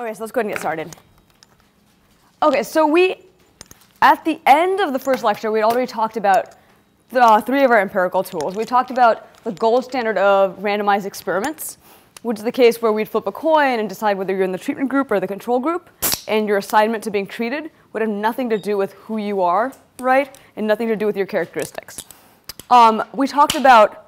Okay, so let's go ahead and get started. Okay, so we, at the end of the first lecture, we already talked about the, uh, three of our empirical tools. We talked about the gold standard of randomized experiments, which is the case where we'd flip a coin and decide whether you're in the treatment group or the control group, and your assignment to being treated would have nothing to do with who you are, right, and nothing to do with your characteristics. Um, we talked about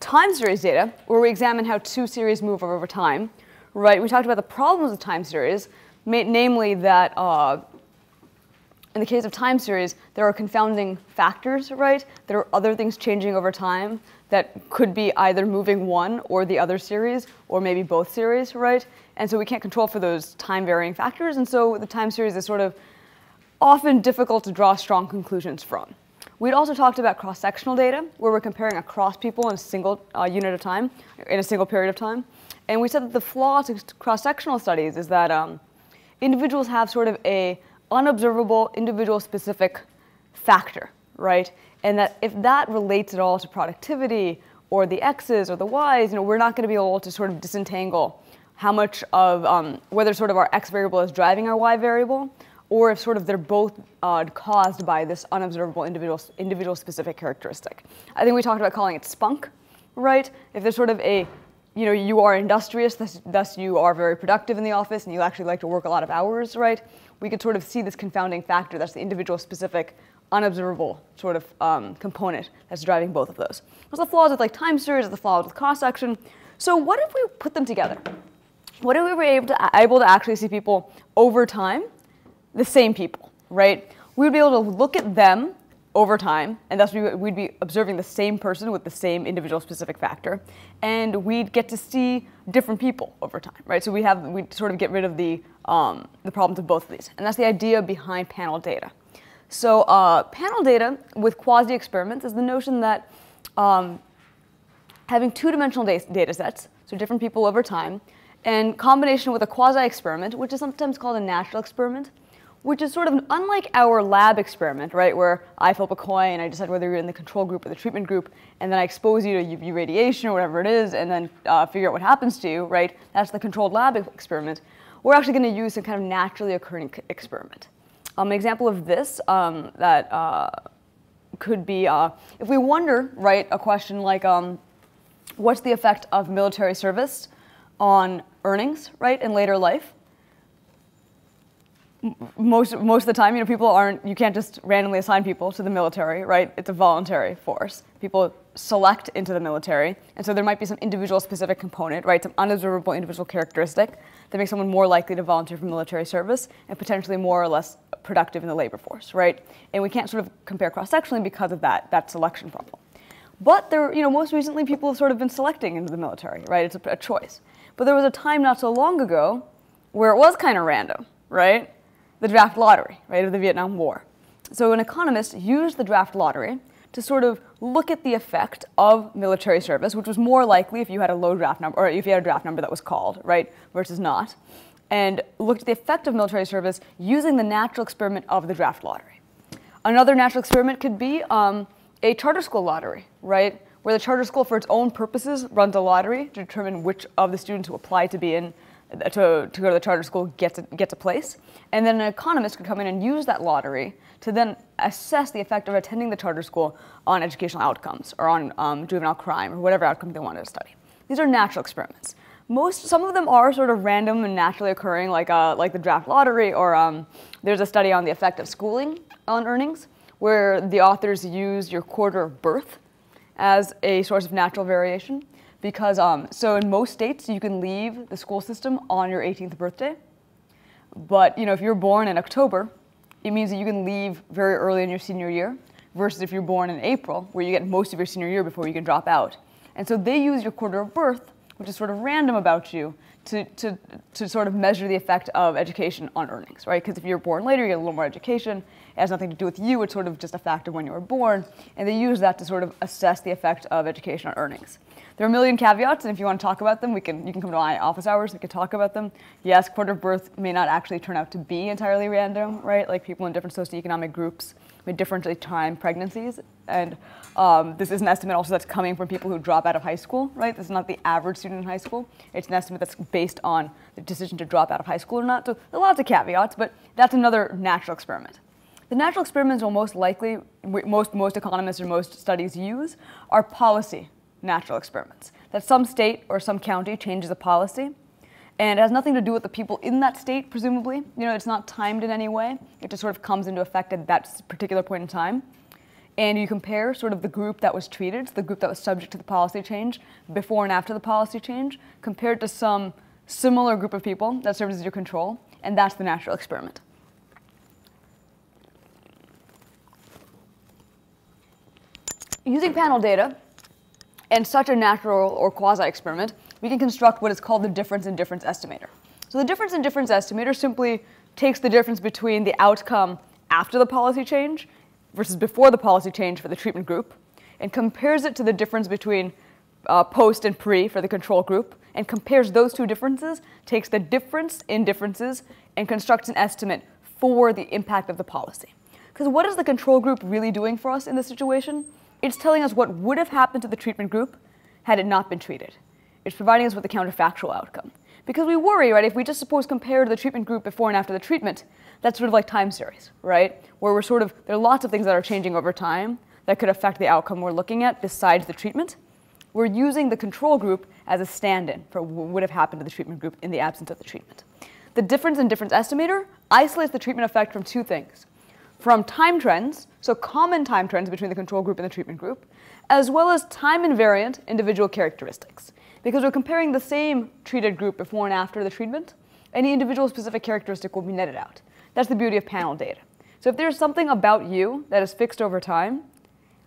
time series data, where we examine how two series move over time, right? We talked about the problems of time series, namely that uh, in the case of time series, there are confounding factors, right? There are other things changing over time that could be either moving one or the other series, or maybe both series, right? And so we can't control for those time varying factors, and so the time series is sort of often difficult to draw strong conclusions from. We'd also talked about cross-sectional data, where we're comparing across people in a single uh, unit of time, in a single period of time. And we said that the flaw to cross-sectional studies is that um, individuals have sort of a unobservable, individual-specific factor, right? And that if that relates at all to productivity or the x's or the y's, you know, we're not going to be able to sort of disentangle how much of um, whether sort of our x variable is driving our y variable, or if sort of they're both uh, caused by this unobservable individual individual specific characteristic. I think we talked about calling it spunk, right? If there's sort of a you know, you are industrious, thus, thus, you are very productive in the office, and you actually like to work a lot of hours, right? We could sort of see this confounding factor that's the individual specific, unobservable sort of um, component that's driving both of those. There's the flaws with like time series, the flaws with cross section. So what if we put them together? What if we were able to, able to actually see people over time, the same people, right? We would be able to look at them over time, and thus we, would be observing the same person with the same individual specific factor, and we'd get to see different people over time, right? So we have we sort of get rid of the um, the problems of both of these, and that's the idea behind panel data. So uh, panel data with quasi experiments is the notion that um, having two-dimensional data sets, so different people over time, and combination with a quasi experiment, which is sometimes called a natural experiment, which is sort of unlike our lab experiment, right, where I flip a coin and I decide whether you're in the control group or the treatment group, and then I expose you to UV radiation or whatever it is, and then uh, figure out what happens to you, right? That's the controlled lab experiment. We're actually going to use some kind of naturally occurring experiment. Um, an example of this um, that uh, could be uh, if we wonder, right, a question like um, what's the effect of military service on earnings, right, in later life? Most most of the time, you know, people aren't. You can't just randomly assign people to the military, right? It's a voluntary force. People select into the military, and so there might be some individual specific component, right? Some unobservable individual characteristic that makes someone more likely to volunteer for military service and potentially more or less productive in the labor force, right? And we can't sort of compare cross-sectionally because of that that selection problem. But there, you know, most recently people have sort of been selecting into the military, right? It's a, a choice. But there was a time not so long ago where it was kind of random, right? The draft lottery, right, of the Vietnam War. So an economist used the draft lottery to sort of look at the effect of military service, which was more likely if you had a low draft number, or if you had a draft number that was called, right, versus not, and looked at the effect of military service using the natural experiment of the draft lottery. Another natural experiment could be um, a charter school lottery, right, where the charter school, for its own purposes, runs a lottery to determine which of the students who apply to be in to, to go to the charter school gets a, gets a place. And then an economist could come in and use that lottery to then assess the effect of attending the charter school on educational outcomes or on um, juvenile crime or whatever outcome they wanted to study. These are natural experiments. Most, some of them are sort of random and naturally occurring, like, uh, like the draft lottery, or um, there's a study on the effect of schooling on earnings, where the authors use your quarter of birth as a source of natural variation because um, so in most states you can leave the school system on your 18th birthday, but you know if you're born in October, it means that you can leave very early in your senior year versus if you're born in April, where you get most of your senior year before you can drop out. And so they use your quarter of birth, which is sort of random about you, to, to, to sort of measure the effect of education on earnings, right? Because if you're born later, you get a little more education. It has nothing to do with you. It's sort of just a factor when you were born. And they use that to sort of assess the effect of education on earnings. There are a million caveats, and if you want to talk about them, we can, you can come to my office hours, we can talk about them. Yes, quarter of birth may not actually turn out to be entirely random, right? Like people in different socioeconomic groups with differently time pregnancies And um, this is an estimate also that's coming from people who drop out of high school, right? This is not the average student in high school. It's an estimate that's based on the decision to drop out of high school or not. So there are lots of caveats, but that's another natural experiment. The natural experiments will most likely, most, most economists or most studies use, are policy natural experiments. That some state or some county changes a policy, and it has nothing to do with the people in that state, presumably. You know, it's not timed in any way. It just sort of comes into effect at that particular point in time. And you compare sort of the group that was treated, the group that was subject to the policy change, before and after the policy change, compared to some similar group of people that serves as your control, and that's the natural experiment. Using panel data and such a natural or quasi-experiment, we can construct what is called the difference in difference estimator. So the difference in difference estimator simply takes the difference between the outcome after the policy change versus before the policy change for the treatment group and compares it to the difference between uh, post and pre for the control group and compares those two differences, takes the difference in differences and constructs an estimate for the impact of the policy. Because what is the control group really doing for us in this situation? It's telling us what would have happened to the treatment group had it not been treated. It's providing us with a counterfactual outcome. Because we worry, right, if we just suppose compare to the treatment group before and after the treatment, that's sort of like time series, right? Where we're sort of, there are lots of things that are changing over time that could affect the outcome we're looking at besides the treatment. We're using the control group as a stand-in for what would have happened to the treatment group in the absence of the treatment. The difference in difference estimator isolates the treatment effect from two things from time trends, so common time trends between the control group and the treatment group, as well as time invariant individual characteristics. Because we're comparing the same treated group before and after the treatment, any individual specific characteristic will be netted out. That's the beauty of panel data. So if there's something about you that is fixed over time,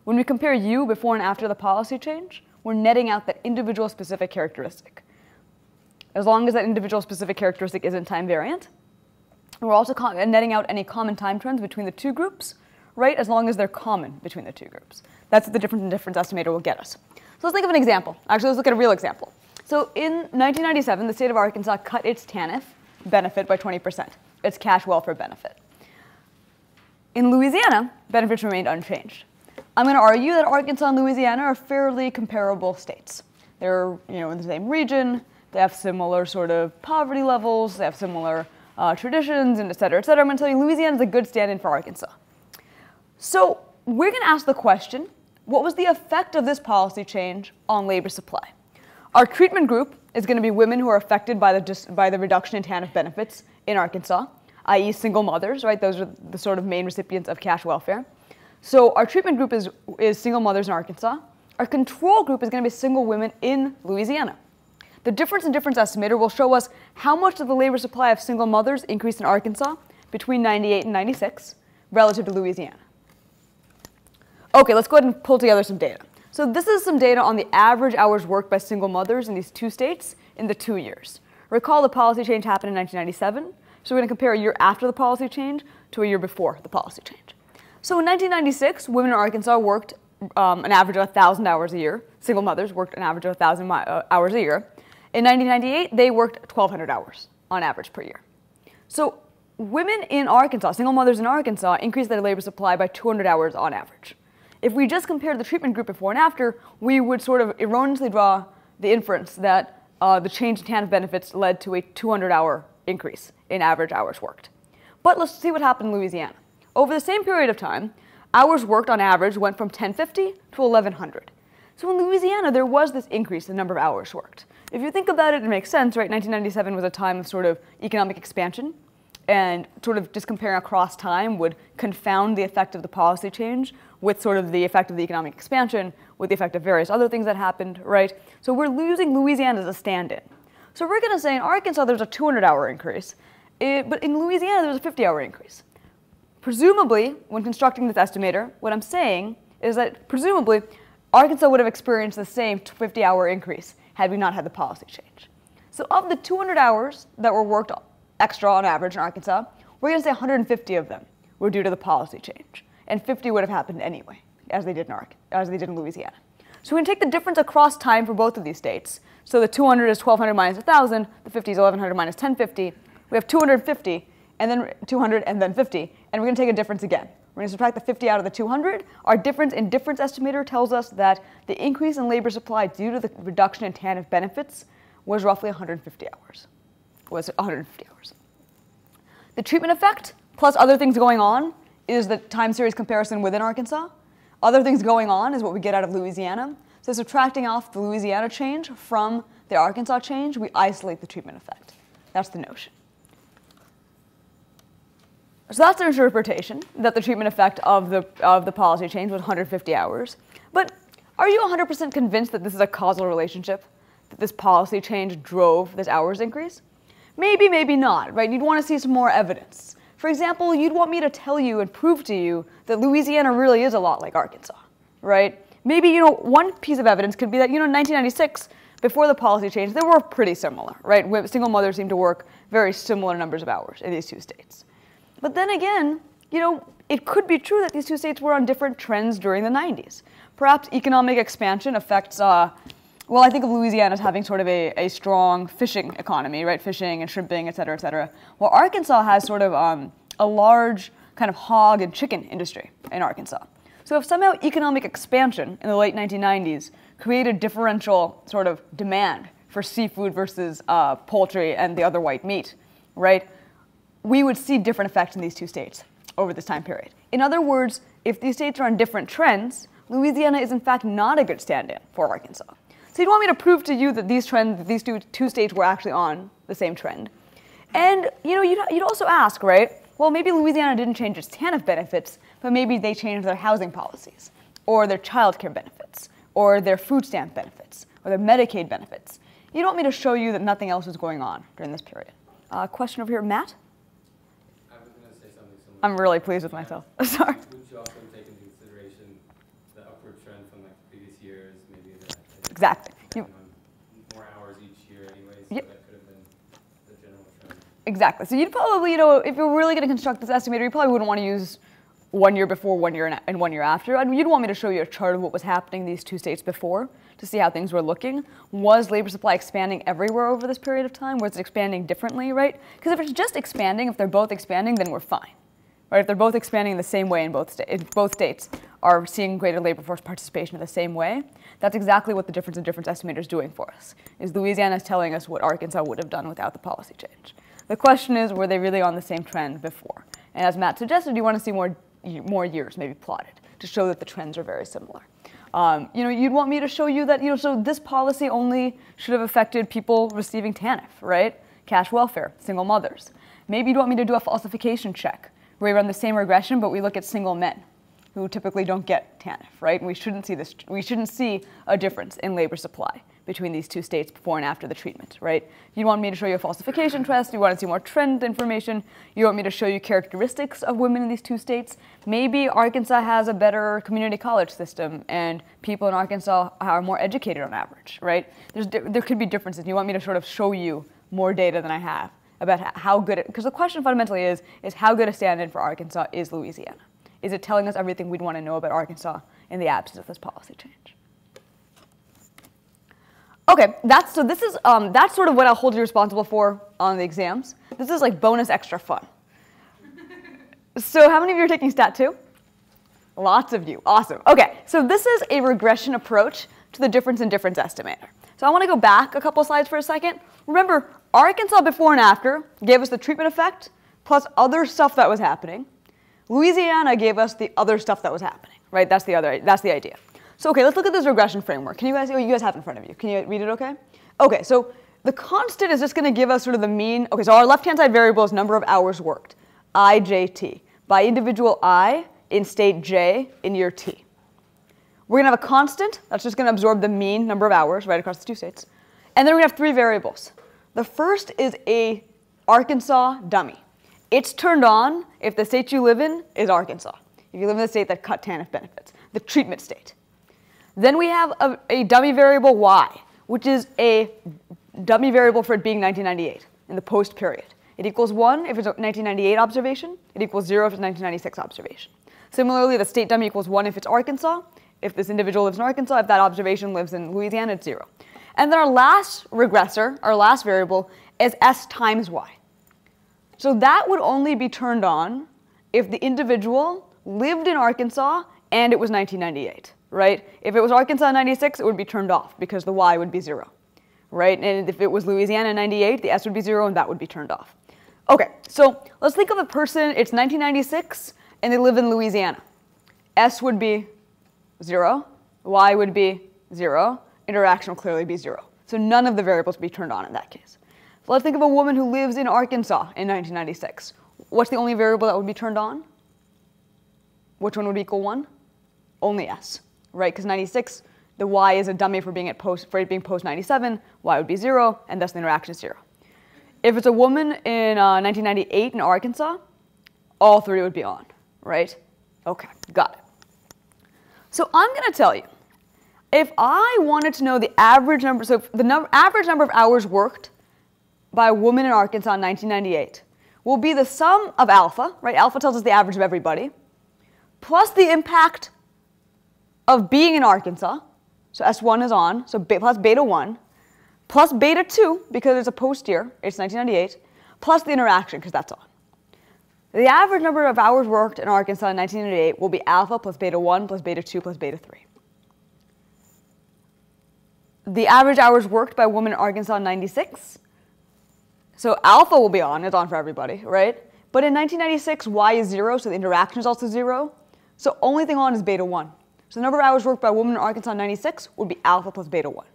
when we compare you before and after the policy change, we're netting out that individual specific characteristic. As long as that individual specific characteristic isn't time variant, we're also netting out any common time trends between the two groups, right, as long as they're common between the two groups. That's what the difference in difference estimator will get us. So let's think of an example. Actually, let's look at a real example. So in 1997, the state of Arkansas cut its TANF benefit by 20%, its cash welfare benefit. In Louisiana, benefits remained unchanged. I'm going to argue that Arkansas and Louisiana are fairly comparable states. They're you know, in the same region, they have similar sort of poverty levels, they have similar uh, traditions, and et cetera, et cetera. I'm going to tell you Louisiana is a good stand-in for Arkansas. So we're going to ask the question, what was the effect of this policy change on labor supply? Our treatment group is going to be women who are affected by the, by the reduction in TANF benefits in Arkansas, i.e. single mothers, right? Those are the sort of main recipients of cash welfare. So our treatment group is, is single mothers in Arkansas. Our control group is going to be single women in Louisiana. The difference in difference estimator will show us how much did the labor supply of single mothers increase in Arkansas between 98 and 96 relative to Louisiana. Okay, let's go ahead and pull together some data. So this is some data on the average hours worked by single mothers in these two states in the two years. Recall the policy change happened in 1997, so we're going to compare a year after the policy change to a year before the policy change. So in 1996, women in Arkansas worked um, an average of 1,000 hours a year. Single mothers worked an average of 1,000 uh, hours a year. In 1998, they worked 1,200 hours on average per year. So women in Arkansas, single mothers in Arkansas, increased their labor supply by 200 hours on average. If we just compared the treatment group before and after, we would sort of erroneously draw the inference that uh, the change in TANF benefits led to a 200 hour increase in average hours worked. But let's see what happened in Louisiana. Over the same period of time, hours worked on average went from 1050 to 1100. So in Louisiana, there was this increase in the number of hours worked. If you think about it, it makes sense, right? 1997 was a time of sort of economic expansion, and sort of just comparing across time would confound the effect of the policy change with sort of the effect of the economic expansion, with the effect of various other things that happened, right? So we're losing Louisiana as a stand-in. So we're going to say in Arkansas there's a 200-hour increase, it, but in Louisiana there's a 50-hour increase. Presumably, when constructing this estimator, what I'm saying is that presumably Arkansas would have experienced the same 50 hour increase had we not had the policy change. So, of the 200 hours that were worked extra on average in Arkansas, we're going to say 150 of them were due to the policy change, and 50 would have happened anyway, as they did in, Ark- as they did in Louisiana. So, we're going to take the difference across time for both of these states. So, the 200 is 1200 minus 1000, the 50 is 1100 minus 1050. We have 250, and then 200, and then 50, and we're going to take a difference again we're going to subtract the 50 out of the 200. Our difference in difference estimator tells us that the increase in labor supply due to the reduction in TANF benefits was roughly 150 hours. Was 150 hours. The treatment effect, plus other things going on, is the time series comparison within Arkansas. Other things going on is what we get out of Louisiana. So subtracting off the Louisiana change from the Arkansas change, we isolate the treatment effect. That's the notion. So that's an interpretation that the treatment effect of the, of the policy change was 150 hours. But are you 100% convinced that this is a causal relationship? That this policy change drove this hours increase? Maybe, maybe not, right? You'd want to see some more evidence. For example, you'd want me to tell you and prove to you that Louisiana really is a lot like Arkansas, right? Maybe, you know, one piece of evidence could be that, you know, in 1996, before the policy change, they were pretty similar, right? Single mothers seem to work very similar numbers of hours in these two states. But then again, you know, it could be true that these two states were on different trends during the 90s. Perhaps economic expansion affects uh, well, I think of Louisiana as having sort of a, a strong fishing economy, right? Fishing and shrimping, et cetera, et cetera. Well, Arkansas has sort of um, a large kind of hog and chicken industry in Arkansas. So if somehow economic expansion in the late 1990s created differential sort of demand for seafood versus uh, poultry and the other white meat, right? We would see different effects in these two states over this time period. In other words, if these states are on different trends, Louisiana is in fact not a good stand-in for Arkansas. So you'd want me to prove to you that these trends, these two, two states were actually on the same trend. And you know, you'd, you'd also ask, right? Well, maybe Louisiana didn't change its TANF benefits, but maybe they changed their housing policies, or their child care benefits, or their food stamp benefits, or their Medicaid benefits. You'd want me to show you that nothing else was going on during this period. Uh, question over here, Matt? I was going to say something similar. I'm really pleased with myself. Sorry. Would you also take into consideration the upward trend from like previous years, maybe the Exactly. You, more hours each year anyway, so Yep. that could have been the general trend. exactly. So you'd probably, you know, if you're really going to construct this estimator, you probably wouldn't want to use one year before, one year and- and one year after. I mean, you'd want me to show you a chart of what was happening in these two states before to see how things were looking. Was labor supply expanding everywhere over this period of time? Was it expanding differently, right? Because if it's just expanding, if they're both expanding, then we're fine. Right? If they're both expanding in the same way in both, sta- if both states are seeing greater labor force participation in the same way, that's exactly what the difference in difference estimator is doing for us. Is Louisiana is telling us what Arkansas would have done without the policy change. The question is, were they really on the same trend before? And as Matt suggested, you want to see more, more years maybe plotted to show that the trends are very similar. Um, you know, you'd want me to show you that, you know, so this policy only should have affected people receiving TANF, right? Cash welfare, single mothers. Maybe you'd want me to do a falsification check where we run the same regression, but we look at single men who typically don't get TANF, right? And we shouldn't see this, we shouldn't see a difference in labor supply between these two states before and after the treatment, right? You want me to show you a falsification test, you want to see more trend information, you want me to show you characteristics of women in these two states. Maybe Arkansas has a better community college system and people in Arkansas are more educated on average, right? There's, there could be differences. You want me to sort of show you more data than I have about how good it, because the question fundamentally is, is how good a stand-in for Arkansas is Louisiana? Is it telling us everything we'd want to know about Arkansas in the absence of this policy change? Okay, that's so. This is um, that's sort of what I'll hold you responsible for on the exams. This is like bonus extra fun. so, how many of you are taking Stat two? Lots of you. Awesome. Okay, so this is a regression approach to the difference in difference estimator. So I want to go back a couple slides for a second. Remember, Arkansas before and after gave us the treatment effect plus other stuff that was happening. Louisiana gave us the other stuff that was happening, right? That's the other, that's the idea. So okay, let's look at this regression framework. Can you guys, oh, you guys have in front of you. Can you read it okay? Okay, so the constant is just gonna give us sort of the mean, okay, so our left-hand side variable is number of hours worked, IJT, by individual I in state J in year T. We're gonna have a constant, that's just gonna absorb the mean number of hours right across the two states. And then we're gonna have three variables. The first is a Arkansas dummy. It's turned on if the state you live in is Arkansas. If you live in the state that cut TANF benefits, the treatment state. Then we have a, a dummy variable y, which is a dummy variable for it being 1998 in the post period. It equals 1 if it's a 1998 observation. It equals 0 if it's a 1996 observation. Similarly, the state dummy equals 1 if it's Arkansas. If this individual lives in Arkansas, if that observation lives in Louisiana, it's 0. And then our last regressor, our last variable, is s times y. So that would only be turned on if the individual lived in Arkansas and it was 1998, right? If it was Arkansas 96, it would be turned off because the Y would be zero, right? And if it was Louisiana 98, the S would be zero and that would be turned off. Okay, so let's think of a person, it's 1996 and they live in Louisiana. S would be zero, Y would be zero, interaction will clearly be zero. So none of the variables would be turned on in that case. Let's think of a woman who lives in Arkansas in 1996. What's the only variable that would be turned on? Which one would equal 1? Only S, right? Because 96, the Y is a dummy for being at post for it being post 97. Y would be 0, and thus the interaction is 0. If it's a woman in uh, 1998 in Arkansas, all three would be on, right? Okay, got it. So I'm going to tell you, if I wanted to know the average number, so the number, average number of hours worked by a woman in Arkansas in 1998 will be the sum of alpha, right? Alpha tells us the average of everybody, plus the impact of being in Arkansas, so S1 is on, so plus beta 1, plus beta 2, because it's a post year, it's 1998, plus the interaction, because that's on. The average number of hours worked in Arkansas in 1998 will be alpha plus beta 1 plus beta 2 plus beta 3. The average hours worked by a woman in Arkansas in 96. So alpha will be on, it's on for everybody, right? But in 1996, y is 0, so the interaction is also 0. So only thing on is beta 1. So the number of hours worked by a woman in Arkansas in 96 would be alpha plus beta 1.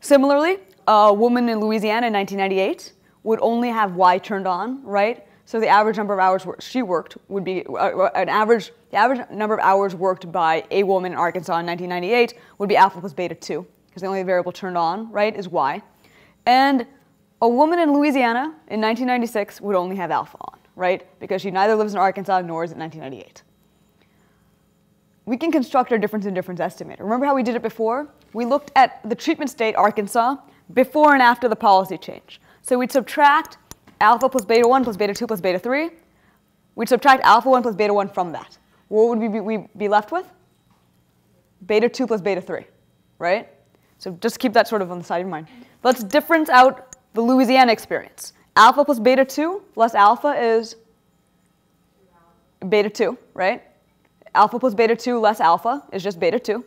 Similarly, a woman in Louisiana in 1998 would only have y turned on, right? So the average number of hours she worked would be uh, uh, an average. The average number of hours worked by a woman in Arkansas in 1998 would be alpha plus beta 2, because the only variable turned on, right, is y. And a woman in Louisiana in 1996 would only have alpha on, right, because she neither lives in Arkansas nor is it 1998 we can construct our difference in difference estimator. Remember how we did it before? We looked at the treatment state, Arkansas, before and after the policy change. So we'd subtract alpha plus beta 1 plus beta 2 plus beta 3. We'd subtract alpha 1 plus beta 1 from that. What would we be, we be left with? Beta 2 plus beta 3, right? So just keep that sort of on the side of your mind. Let's difference out the Louisiana experience. Alpha plus beta 2 less alpha is beta 2, right? Alpha plus beta 2 less alpha is just beta 2.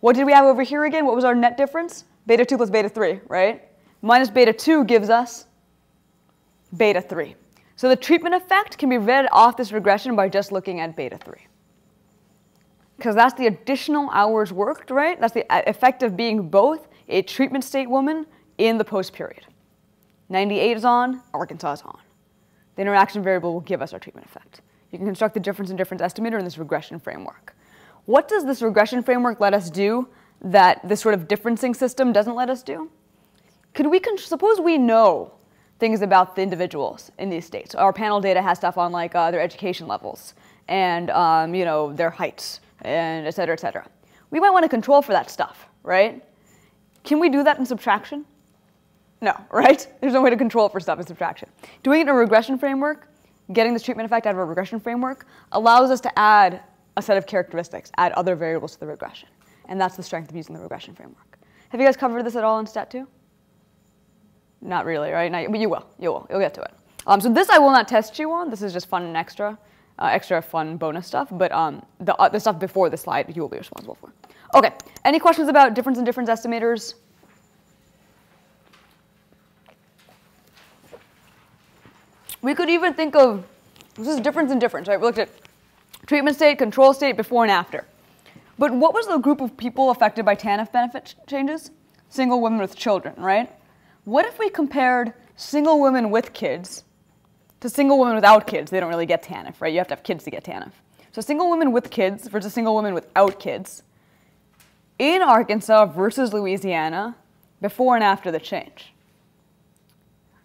What did we have over here again? What was our net difference? Beta 2 plus beta 3, right? Minus beta 2 gives us beta 3. So the treatment effect can be read off this regression by just looking at beta 3. Because that's the additional hours worked, right? That's the effect of being both a treatment state woman in the post period. 98 is on, Arkansas is on. The interaction variable will give us our treatment effect. You can construct the difference in difference estimator in this regression framework. What does this regression framework let us do that this sort of differencing system doesn't let us do? Could we, suppose we know things about the individuals in these states. Our panel data has stuff on like uh, their education levels and um, you know their heights and et cetera, et cetera. We might want to control for that stuff, right? Can we do that in subtraction? No, right? There's no way to control for stuff in subtraction. Doing it in a regression framework getting this treatment effect out of a regression framework allows us to add a set of characteristics, add other variables to the regression. And that's the strength of using the regression framework. Have you guys covered this at all in Stat 2? Not really, right? Not, but you will. You will. You'll get to it. Um, so this I will not test you on. This is just fun and extra, uh, extra fun bonus stuff. But um, the, uh, the stuff before the slide you will be responsible for. Okay. Any questions about difference in difference estimators? We could even think of, this is difference in difference, right? We looked at treatment state, control state, before and after. But what was the group of people affected by TANF benefit changes? Single women with children, right? What if we compared single women with kids to single women without kids? They don't really get TANF, right? You have to have kids to get TANF. So single women with kids versus single women without kids in Arkansas versus Louisiana before and after the change.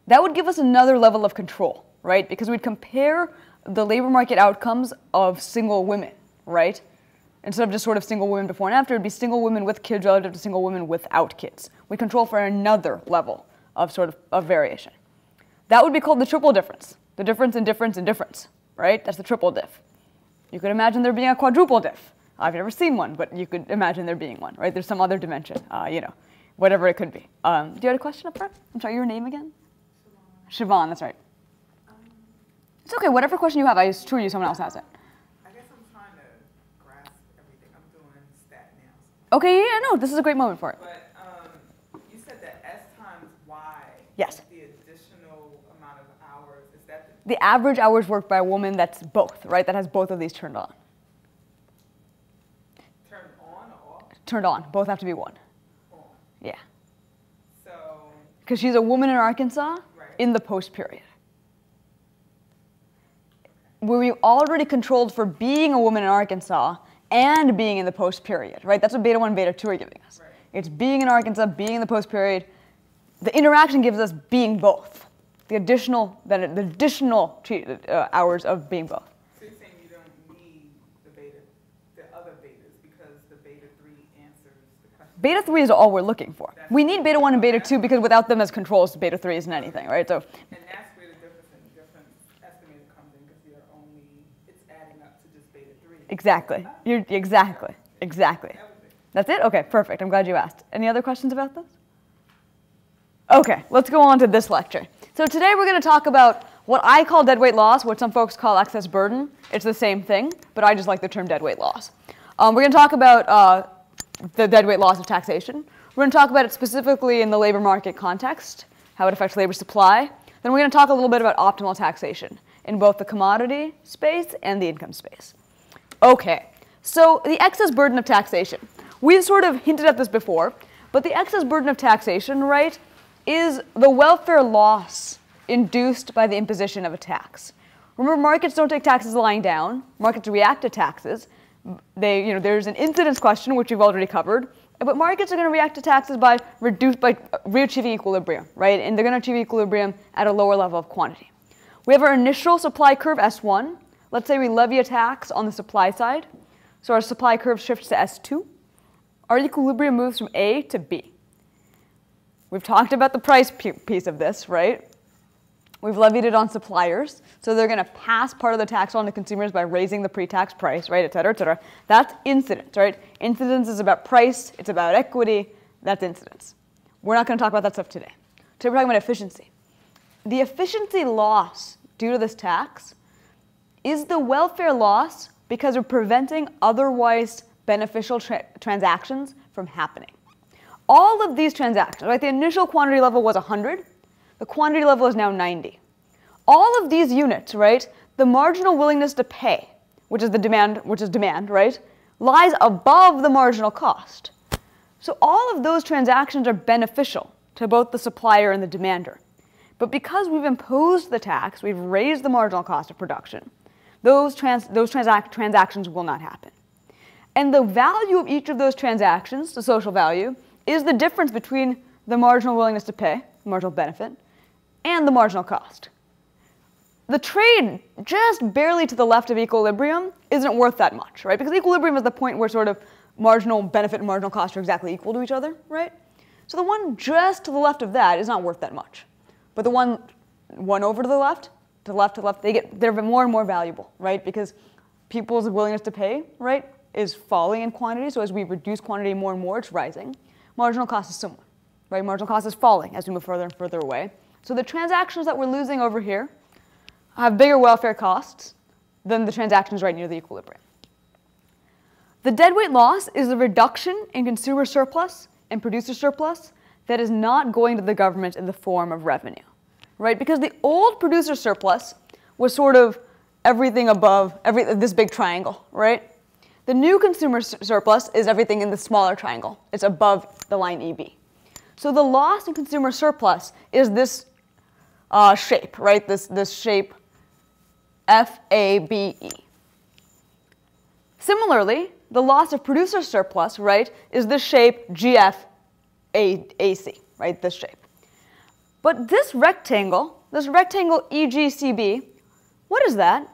That would give us another level of control, right? Because we'd compare the labor market outcomes of single women, right? Instead of just sort of single women before and after, it'd be single women with kids relative to single women without kids. We control for another level of sort of, of variation. That would be called the triple difference. The difference in difference in difference, right? That's the triple diff. You could imagine there being a quadruple diff. I've never seen one, but you could imagine there being one, right? There's some other dimension, uh, you know, whatever it could be. Um, do you have a question up front? I'm sorry, your name again? Siobhan, that's right. Um, it's okay, whatever question you have, I assure you someone else has it. I guess I'm trying to grasp everything. I'm doing stat now. Okay, yeah, no, this is a great moment for it. But um, you said that S times Y. Yes. The additional amount of hours, is that the... The average hours worked by a woman, that's both, right? That has both of these turned on. Turned on or off? Turned on. Both have to be one. On. Yeah. So... Because she's a woman in Arkansas? In the post period. Where we already controlled for being a woman in Arkansas and being in the post period, right? That's what beta 1 and beta 2 are giving us. Right. It's being in Arkansas, being in the post period. The interaction gives us being both. The additional, the additional uh, hours of being both. so you're saying you don't need the beta, the other betas, because the beta three answers the question. Beta 3 is all we're looking for. We need beta 1 and beta 2 because without them as controls, beta 3 isn't anything, right? So And that's where the difference in difference estimator comes in, because you're only, it's adding up to just beta three. Exactly. You're exactly. Exactly. That was it. That's it? Okay, perfect. I'm glad you asked. Any other questions about this? Okay, let's go on to this lecture. So today we're going to talk about what I call deadweight loss, what some folks call excess burden. It's the same thing, but I just like the term deadweight loss. Um, we're going to talk about uh, the deadweight loss of taxation. We're going to talk about it specifically in the labor market context, how it affects labor supply. Then we're going to talk a little bit about optimal taxation in both the commodity space and the income space. Okay, so the excess burden of taxation. We've sort of hinted at this before, but the excess burden of taxation, right, is the welfare loss induced by the imposition of a tax. Remember, markets don't take taxes lying down. Markets react to taxes. They, you know, there's an incidence question which we've already covered, but markets are going to react to taxes by reduce by reachieving equilibrium, right? And they're going to achieve equilibrium at a lower level of quantity. We have our initial supply curve S1. Let's say we levy a tax on the supply side. So our supply curve shifts to S2. Our equilibrium moves from A to B. We've talked about the price piece of this, right? We've levied it on suppliers, so they're going to pass part of the tax on to consumers by raising the pre-tax price, right, et cetera, et cetera. That's incidence, right? Incidence is about price, it's about equity, that's incidence. We're not going to talk about that stuff today. Today we're talking about efficiency. The efficiency loss due to this tax is the welfare loss because we're preventing otherwise beneficial tra- transactions from happening. All of these transactions, right? The initial quantity level was 100. The quantity level is now 90. All of these units, right? The marginal willingness to pay, which is the demand, which is demand, right? Lies above the marginal cost. So all of those transactions are beneficial to both the supplier and the demander. But because we've imposed the tax, we've raised the marginal cost of production, those, trans- those transac- transactions will not happen. And the value of each of those transactions, the social value, is the difference between the marginal willingness to pay, marginal benefit, and the marginal cost. The trade just barely to the left of equilibrium isn't worth that much, right? Because equilibrium is the point where sort of marginal benefit and marginal cost are exactly equal to each other, right? So the one just to the left of that is not worth that much. But the one one over to the left, to the left, to the left, they get they're more and more valuable, right? Because people's willingness to pay, right, is falling in quantity. So as we reduce quantity more and more, it's rising. Marginal cost is similar, right? Marginal cost is falling as we move further and further away. So the transactions that we're losing over here have bigger welfare costs than the transactions right near the equilibrium. The deadweight loss is a reduction in consumer surplus and producer surplus that is not going to the government in the form of revenue, right? Because the old producer surplus was sort of everything above every, this big triangle, right? The new consumer sur- surplus is everything in the smaller triangle. It's above the line EB. So the loss in consumer surplus is this uh, shape, right? This, this shape F A B E. Similarly, the loss of producer surplus, right, is the shape GF A- AC, right? This shape. But this rectangle, this rectangle EGCB, what is that?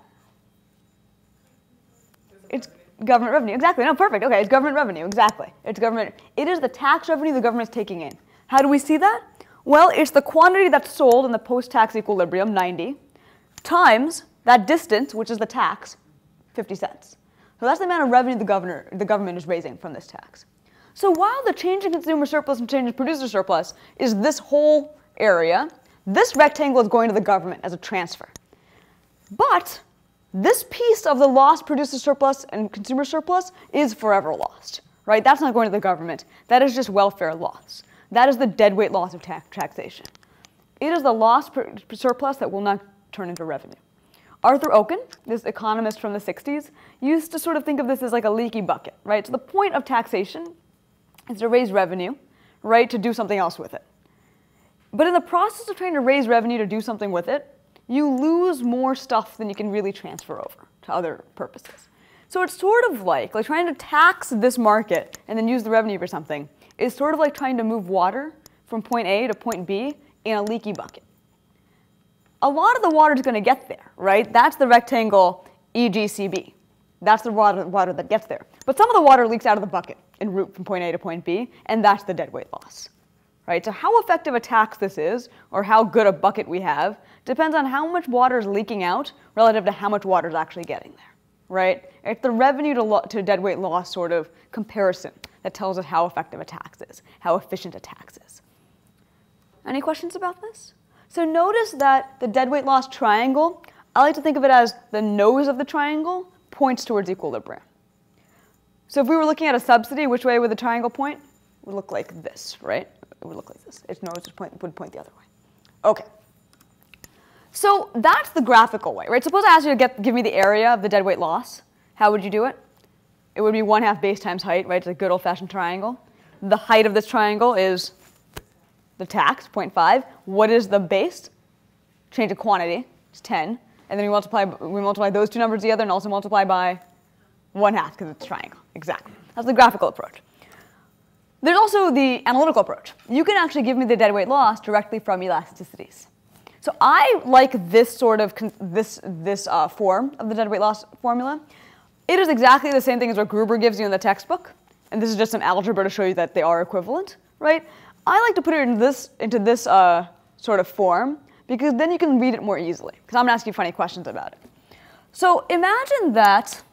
It's government revenue. Exactly. No, perfect. Okay, it's government revenue. Exactly. It's government. It is the tax revenue the government is taking in. How do we see that? Well, it's the quantity that's sold in the post-tax equilibrium, 90, times that distance, which is the tax, 50 cents. So that's the amount of revenue the, governor, the government is raising from this tax. So while the change in consumer surplus and change in producer surplus is this whole area, this rectangle is going to the government as a transfer. But this piece of the lost producer surplus and consumer surplus is forever lost, right? That's not going to the government. That is just welfare loss. That is the deadweight loss of ta- taxation. It is the loss surplus that will not turn into revenue. Arthur Okun, this economist from the 60s, used to sort of think of this as like a leaky bucket, right? So the point of taxation is to raise revenue, right, to do something else with it. But in the process of trying to raise revenue to do something with it, you lose more stuff than you can really transfer over to other purposes. So it's sort of like, like trying to tax this market and then use the revenue for something is sort of like trying to move water from point A to point B in a leaky bucket. A lot of the water is going to get there, right? That's the rectangle EGCB. That's the water, water that gets there. But some of the water leaks out of the bucket en route from point A to point B, and that's the deadweight loss. Right? So how effective a tax this is, or how good a bucket we have, depends on how much water is leaking out relative to how much water is actually getting there. Right? It's the revenue to, to deadweight loss sort of comparison that tells us how effective a tax is, how efficient a tax is. Any questions about this? So notice that the deadweight loss triangle, I like to think of it as the nose of the triangle points towards equilibrium. So if we were looking at a subsidy, which way would the triangle point? It would look like this, right? It would look like this. Its nose would point, would point the other way. Okay. So that's the graphical way, right? Suppose I asked you to get, give me the area of the deadweight loss. How would you do it? It would be 1 half base times height, right? It's a good old-fashioned triangle. The height of this triangle is the tax, 0.5. What is the base? Change of quantity, it's 10. And then we multiply, we multiply those two numbers together and also multiply by 1 half because it's a triangle. Exactly. That's the graphical approach. There's also the analytical approach. You can actually give me the deadweight loss directly from elasticities. So I like this sort of this this uh, form of the deadweight loss formula. It is exactly the same thing as what Gruber gives you in the textbook, and this is just some algebra to show you that they are equivalent, right? I like to put it in this into this uh, sort of form because then you can read it more easily. Because I'm gonna ask you funny questions about it. So imagine that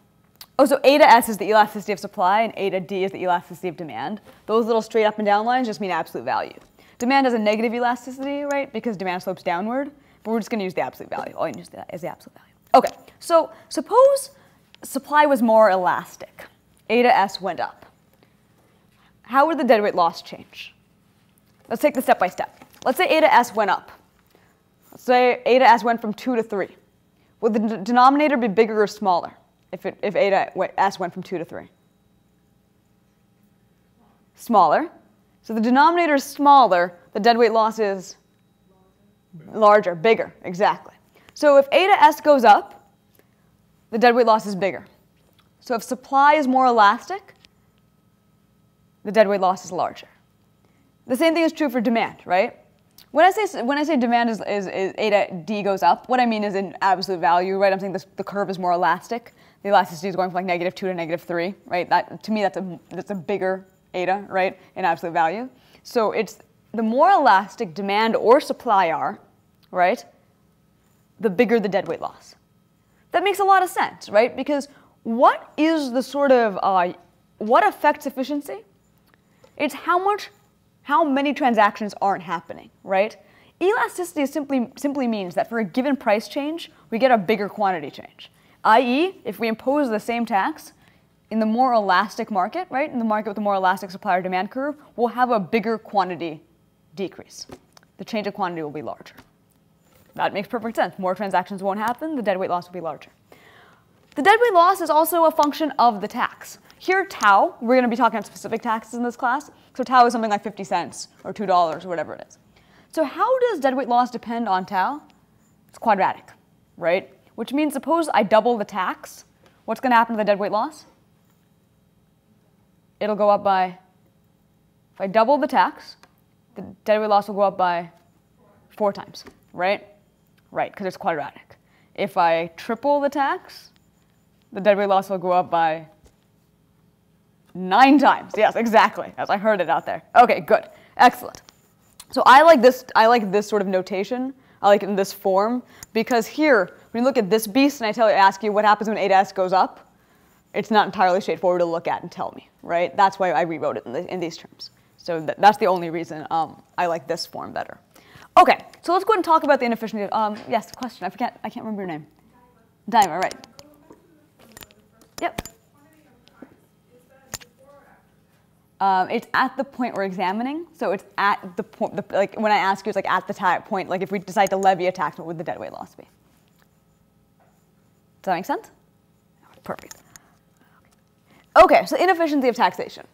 Oh, so eta S is the elasticity of supply and eta D is the elasticity of demand. Those little straight up and down lines just mean absolute value. Demand has a negative elasticity, right, because demand slopes downward, but we're just going to use the absolute value. All you need is the absolute value. Okay, so suppose supply was more elastic. Eta S went up. How would the deadweight loss change? Let's take this step by step. Let's say eta S went up. Let's say eta S went from 2 to 3. Would the denominator be bigger or smaller? if, it, if s went from 2 to 3? Smaller. So the denominator is smaller, the deadweight loss is larger, bigger, exactly. So if eta s goes up, the deadweight loss is bigger. So if supply is more elastic, the deadweight loss is larger. The same thing is true for demand, right? When I say when I say demand is, is, is eta d goes up, what I mean is in absolute value, right? I'm saying this, the curve is more elastic the elasticity is going from like negative 2 to negative 3, right? That, to me, that's a, that's a bigger eta, right, in absolute value. So it's the more elastic demand or supply are, right, the bigger the deadweight loss. That makes a lot of sense, right? Because what is the sort of, uh, what affects efficiency? It's how much, how many transactions aren't happening, right? Elasticity simply, simply means that for a given price change, we get a bigger quantity change i.e., if we impose the same tax in the more elastic market, right, in the market with a more elastic supply or demand curve, we'll have a bigger quantity decrease. The change of quantity will be larger. That makes perfect sense. More transactions won't happen, the deadweight loss will be larger. The deadweight loss is also a function of the tax. Here, tau, we're going to be talking about specific taxes in this class. So tau is something like 50 cents or $2 or whatever it is. So how does deadweight loss depend on tau? It's quadratic, right? which means suppose I double the tax, what's going to happen to the deadweight loss? It'll go up by, if I double the tax, the deadweight loss will go up by four times, right? Right, because it's quadratic. If I triple the tax, the deadweight loss will go up by nine times. Yes, exactly, as I heard it out there. Okay, good, excellent. So I like this, I like this sort of notation. I like it in this form because here when you look at this beast and I tell you, ask you what happens when eta s goes up, it's not entirely straightforward to look at and tell me, right? That's why I rewrote it in, the, in these terms. So th that's the only reason um, I like this form better. Okay, so let's go ahead and talk about the inefficiency. Um, yes, question. I forget. I can't remember your name. Dimer, right? Yep. Um, it's at the point we're examining, so it's at the point, the, like when I ask you, it's like at the point, like if we decide to levy a tax, what would the deadweight loss be? Does that make sense? Perfect. Okay, so inefficiency of taxation.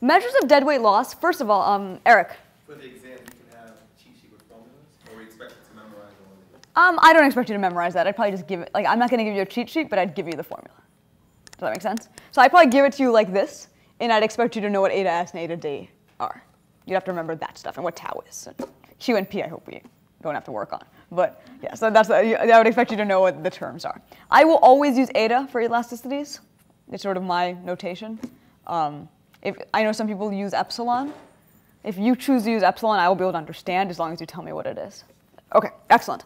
Measures of deadweight loss, first of all, um, Eric. For the exam, you can have cheat sheet with formulas, or we expect it to memorize all of it? Um, I don't expect you to memorize that. I'd probably just give it, like, I'm not going to give you a cheat sheet, but I'd give you the formula. Does that make sense? So I'd probably give it to you like this, and I'd expect you to know what eta s and eta d are. You'd have to remember that stuff and what tau is. Q and P, I hope we don't have to work on. But yeah, so that's, I would expect you to know what the terms are. I will always use eta for elasticities. It's sort of my notation. Um, if, I know some people use epsilon. If you choose to use epsilon, I will be able to understand as long as you tell me what it is. Okay, excellent.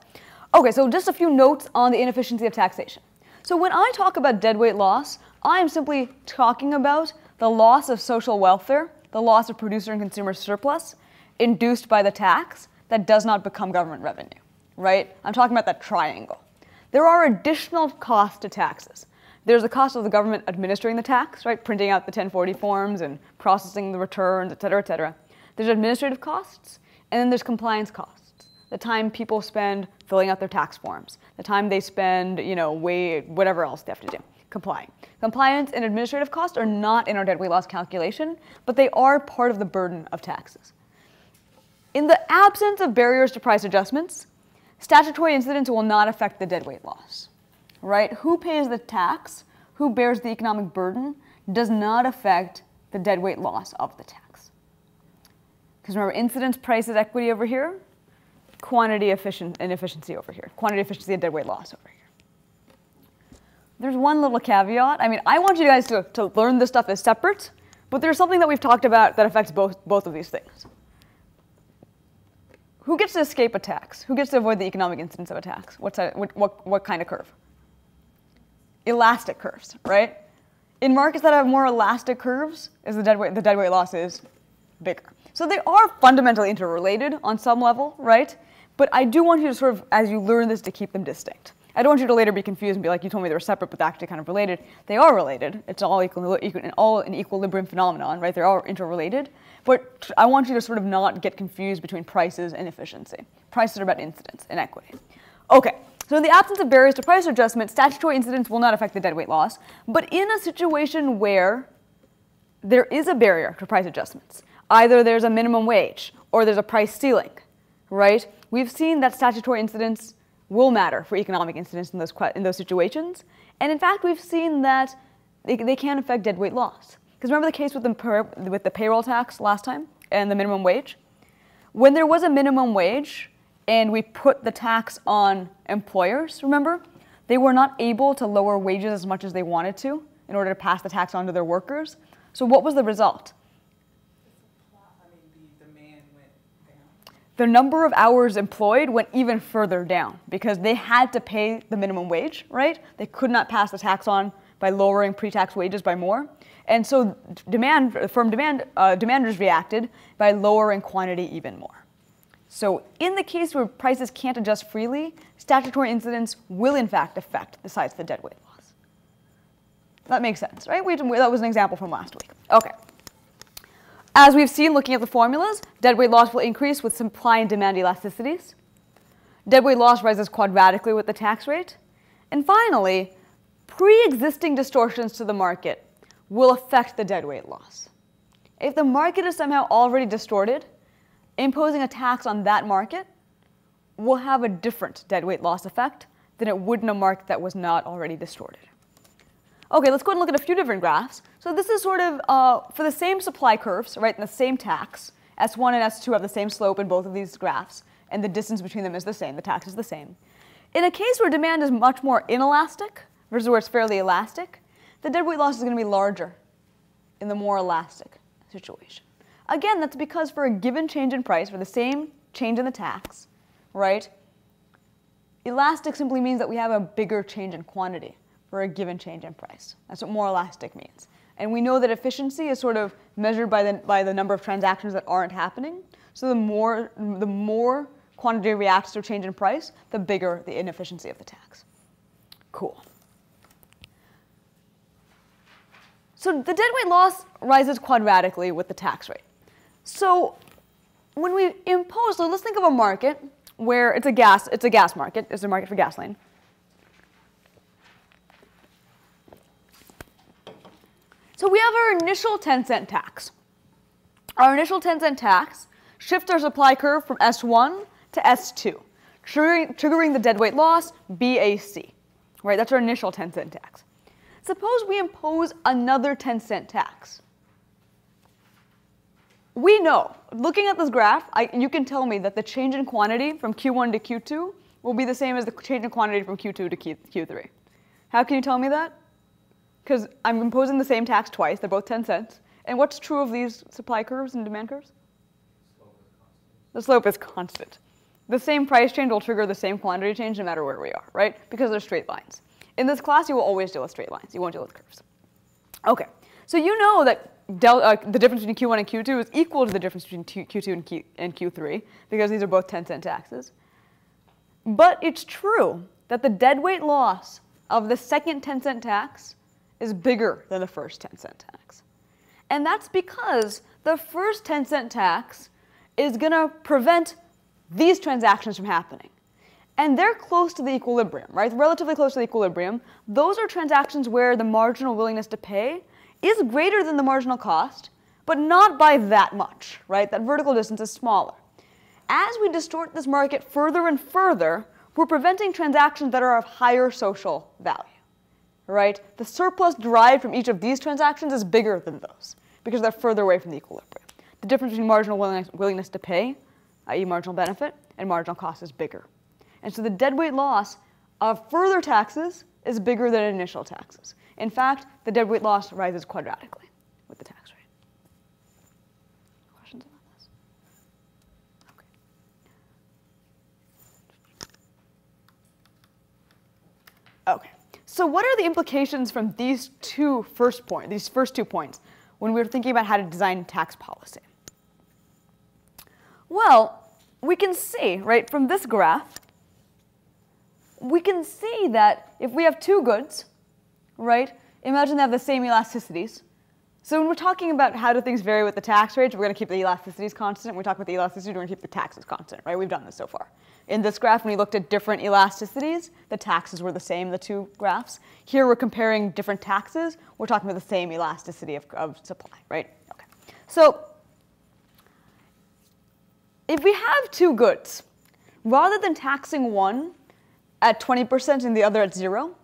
Okay, so just a few notes on the inefficiency of taxation. So when I talk about deadweight loss, I am simply talking about the loss of social welfare, the loss of producer and consumer surplus induced by the tax that does not become government revenue, right? I'm talking about that triangle. There are additional costs to taxes. There's the cost of the government administering the tax, right? Printing out the 1040 forms and processing the returns, et cetera, et cetera. There's administrative costs, and then there's compliance costs. The time people spend filling out their tax forms, the time they spend, you know, way, whatever else they have to do, complying. Compliance and administrative costs are not in our deadweight loss calculation, but they are part of the burden of taxes. In the absence of barriers to price adjustments, statutory incidence will not affect the deadweight loss right? Who pays the tax, who bears the economic burden, does not affect the deadweight loss of the tax. Because remember, incidence prices equity over here, quantity efficient and efficiency over here, quantity efficiency and deadweight loss over here. There's one little caveat. I mean, I want you guys to, to learn this stuff as separate, but there's something that we've talked about that affects both, both of these things. Who gets to escape a tax? Who gets to avoid the economic incidence of a tax? What's a, what, what, what kind of curve? elastic curves, right? In markets that have more elastic curves, is the deadweight, the deadweight loss is bigger. So they are fundamentally interrelated on some level, right? But I do want you to sort of, as you learn this, to keep them distinct. I don't want you to later be confused and be like, you told me they were separate, but they're actually kind of related. They are related. It's all, equal, equal, all an equilibrium phenomenon, right? They're all interrelated. But I want you to sort of not get confused between prices and efficiency. Prices are about incidence and equity. Okay, so in the absence of barriers to price adjustment, statutory incidence will not affect the deadweight loss. But in a situation where there is a barrier to price adjustments, either there's a minimum wage or there's a price ceiling, right? We've seen that statutory incidence will matter for economic incidence in those, in those situations. And in fact, we've seen that they, they can affect deadweight loss. Because remember the case with the, with the payroll tax last time and the minimum wage? When there was a minimum wage, and we put the tax on employers, remember? They were not able to lower wages as much as they wanted to in order to pass the tax on to their workers. So what was the result? The number of hours employed went even further down because they had to pay the minimum wage, right? They could not pass the tax on by lowering pre-tax wages by more. And so demand, firm demand, uh, demanders reacted by lowering quantity even more. So in the case where prices can't adjust freely, statutory incidence will in fact affect the size of the deadweight loss. That makes sense, right? We, that was an example from last week. Okay. As we've seen looking at the formulas, deadweight loss will increase with supply and demand elasticities. Deadweight loss rises quadratically with the tax rate. And finally, pre-existing distortions to the market will affect the deadweight loss. If the market is somehow already distorted, imposing a tax on that market will have a different deadweight loss effect than it would in a market that was not already distorted. Okay, let's go and look at a few different graphs. So this is sort of uh, for the same supply curves, right, and the same tax. S1 and S2 have the same slope in both of these graphs, and the distance between them is the same, the tax is the same. In a case where demand is much more inelastic versus where it's fairly elastic, the deadweight loss is going to be larger in the more elastic situation. Again, that's because for a given change in price, for the same change in the tax, right, elastic simply means that we have a bigger change in quantity for a given change in price. That's what more elastic means. And we know that efficiency is sort of measured by the, by the number of transactions that aren't happening. So the more, the more quantity reacts to a change in price, the bigger the inefficiency of the tax. Cool. So the deadweight loss rises quadratically with the tax rate. So when we impose, so let's think of a market where it's a gas, it's a gas market, it's a market for gasoline. So we have our initial 10 cent tax. Our initial 10 cent tax shifts our supply curve from S1 to S2, triggering, triggering the deadweight loss, BAC. Right, that's our initial 10 cent tax. Suppose we impose another 10 cent tax. We know, looking at this graph, I, you can tell me that the change in quantity from Q1 to Q2 will be the same as the change in quantity from Q2 to Q, Q3. How can you tell me that? Because I'm imposing the same tax twice, they're both 10 cents. And what's true of these supply curves and demand curves? The slope is constant. The same price change will trigger the same quantity change no matter where we are, right? Because they're straight lines. In this class, you will always deal with straight lines. You won't deal with curves. Okay, so you know that del uh, the difference between Q1 and Q2 is equal to the difference between Q2 and, Q and Q3 because these are both 10 cent taxes. But it's true that the deadweight loss of the second 10 cent tax is bigger than the first 10 cent tax. And that's because the first 10 cent tax is going to prevent these transactions from happening. And they're close to the equilibrium, right? Relatively close to the equilibrium. Those are transactions where the marginal willingness to pay is greater than the marginal cost, but not by that much, right? That vertical distance is smaller. As we distort this market further and further, we're preventing transactions that are of higher social value, right? The surplus derived from each of these transactions is bigger than those because they're further away from the equilibrium. The difference between marginal willingness to pay, i.e. marginal benefit, and marginal cost is bigger. And so the deadweight loss of further taxes is bigger than initial taxes. In fact, the deadweight loss rises quadratically with the tax rate. Questions about this? Okay. Okay. So what are the implications from these two first points, these first two points, when we were thinking about how to design tax policy? Well, we can see, right, from this graph, we can see that if we have two goods, right, imagine they have the same elasticities. So when we're talking about how do things vary with the tax rates, we're going to keep the elasticities constant. When we talk about the elasticity, we're going to keep the taxes constant, right? We've done this so far. In this graph, when we looked at different elasticities, the taxes were the same, the two graphs. Here we're comparing different taxes. We're talking about the same elasticity of, of supply, right? Okay. So if we have two goods, rather than taxing one at 20% and the other at zero,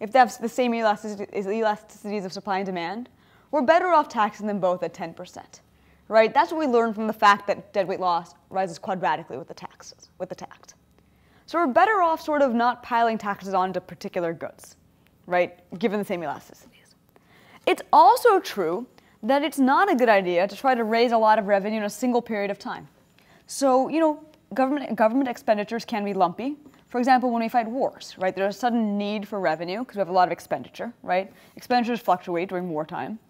if they have the same elasticities of supply and demand, we're better off taxing them both at 10%. Right? That's what we learned from the fact that deadweight loss rises quadratically with the taxes, with the tax. So we're better off sort of not piling taxes onto particular goods, right? Given the same elasticities. It's also true that it's not a good idea to try to raise a lot of revenue in a single period of time. So, you know, government, government expenditures can be lumpy, for example, when we fight wars, right, there's a sudden need for revenue because we have a lot of expenditure, right? Expenditures fluctuate during wartime.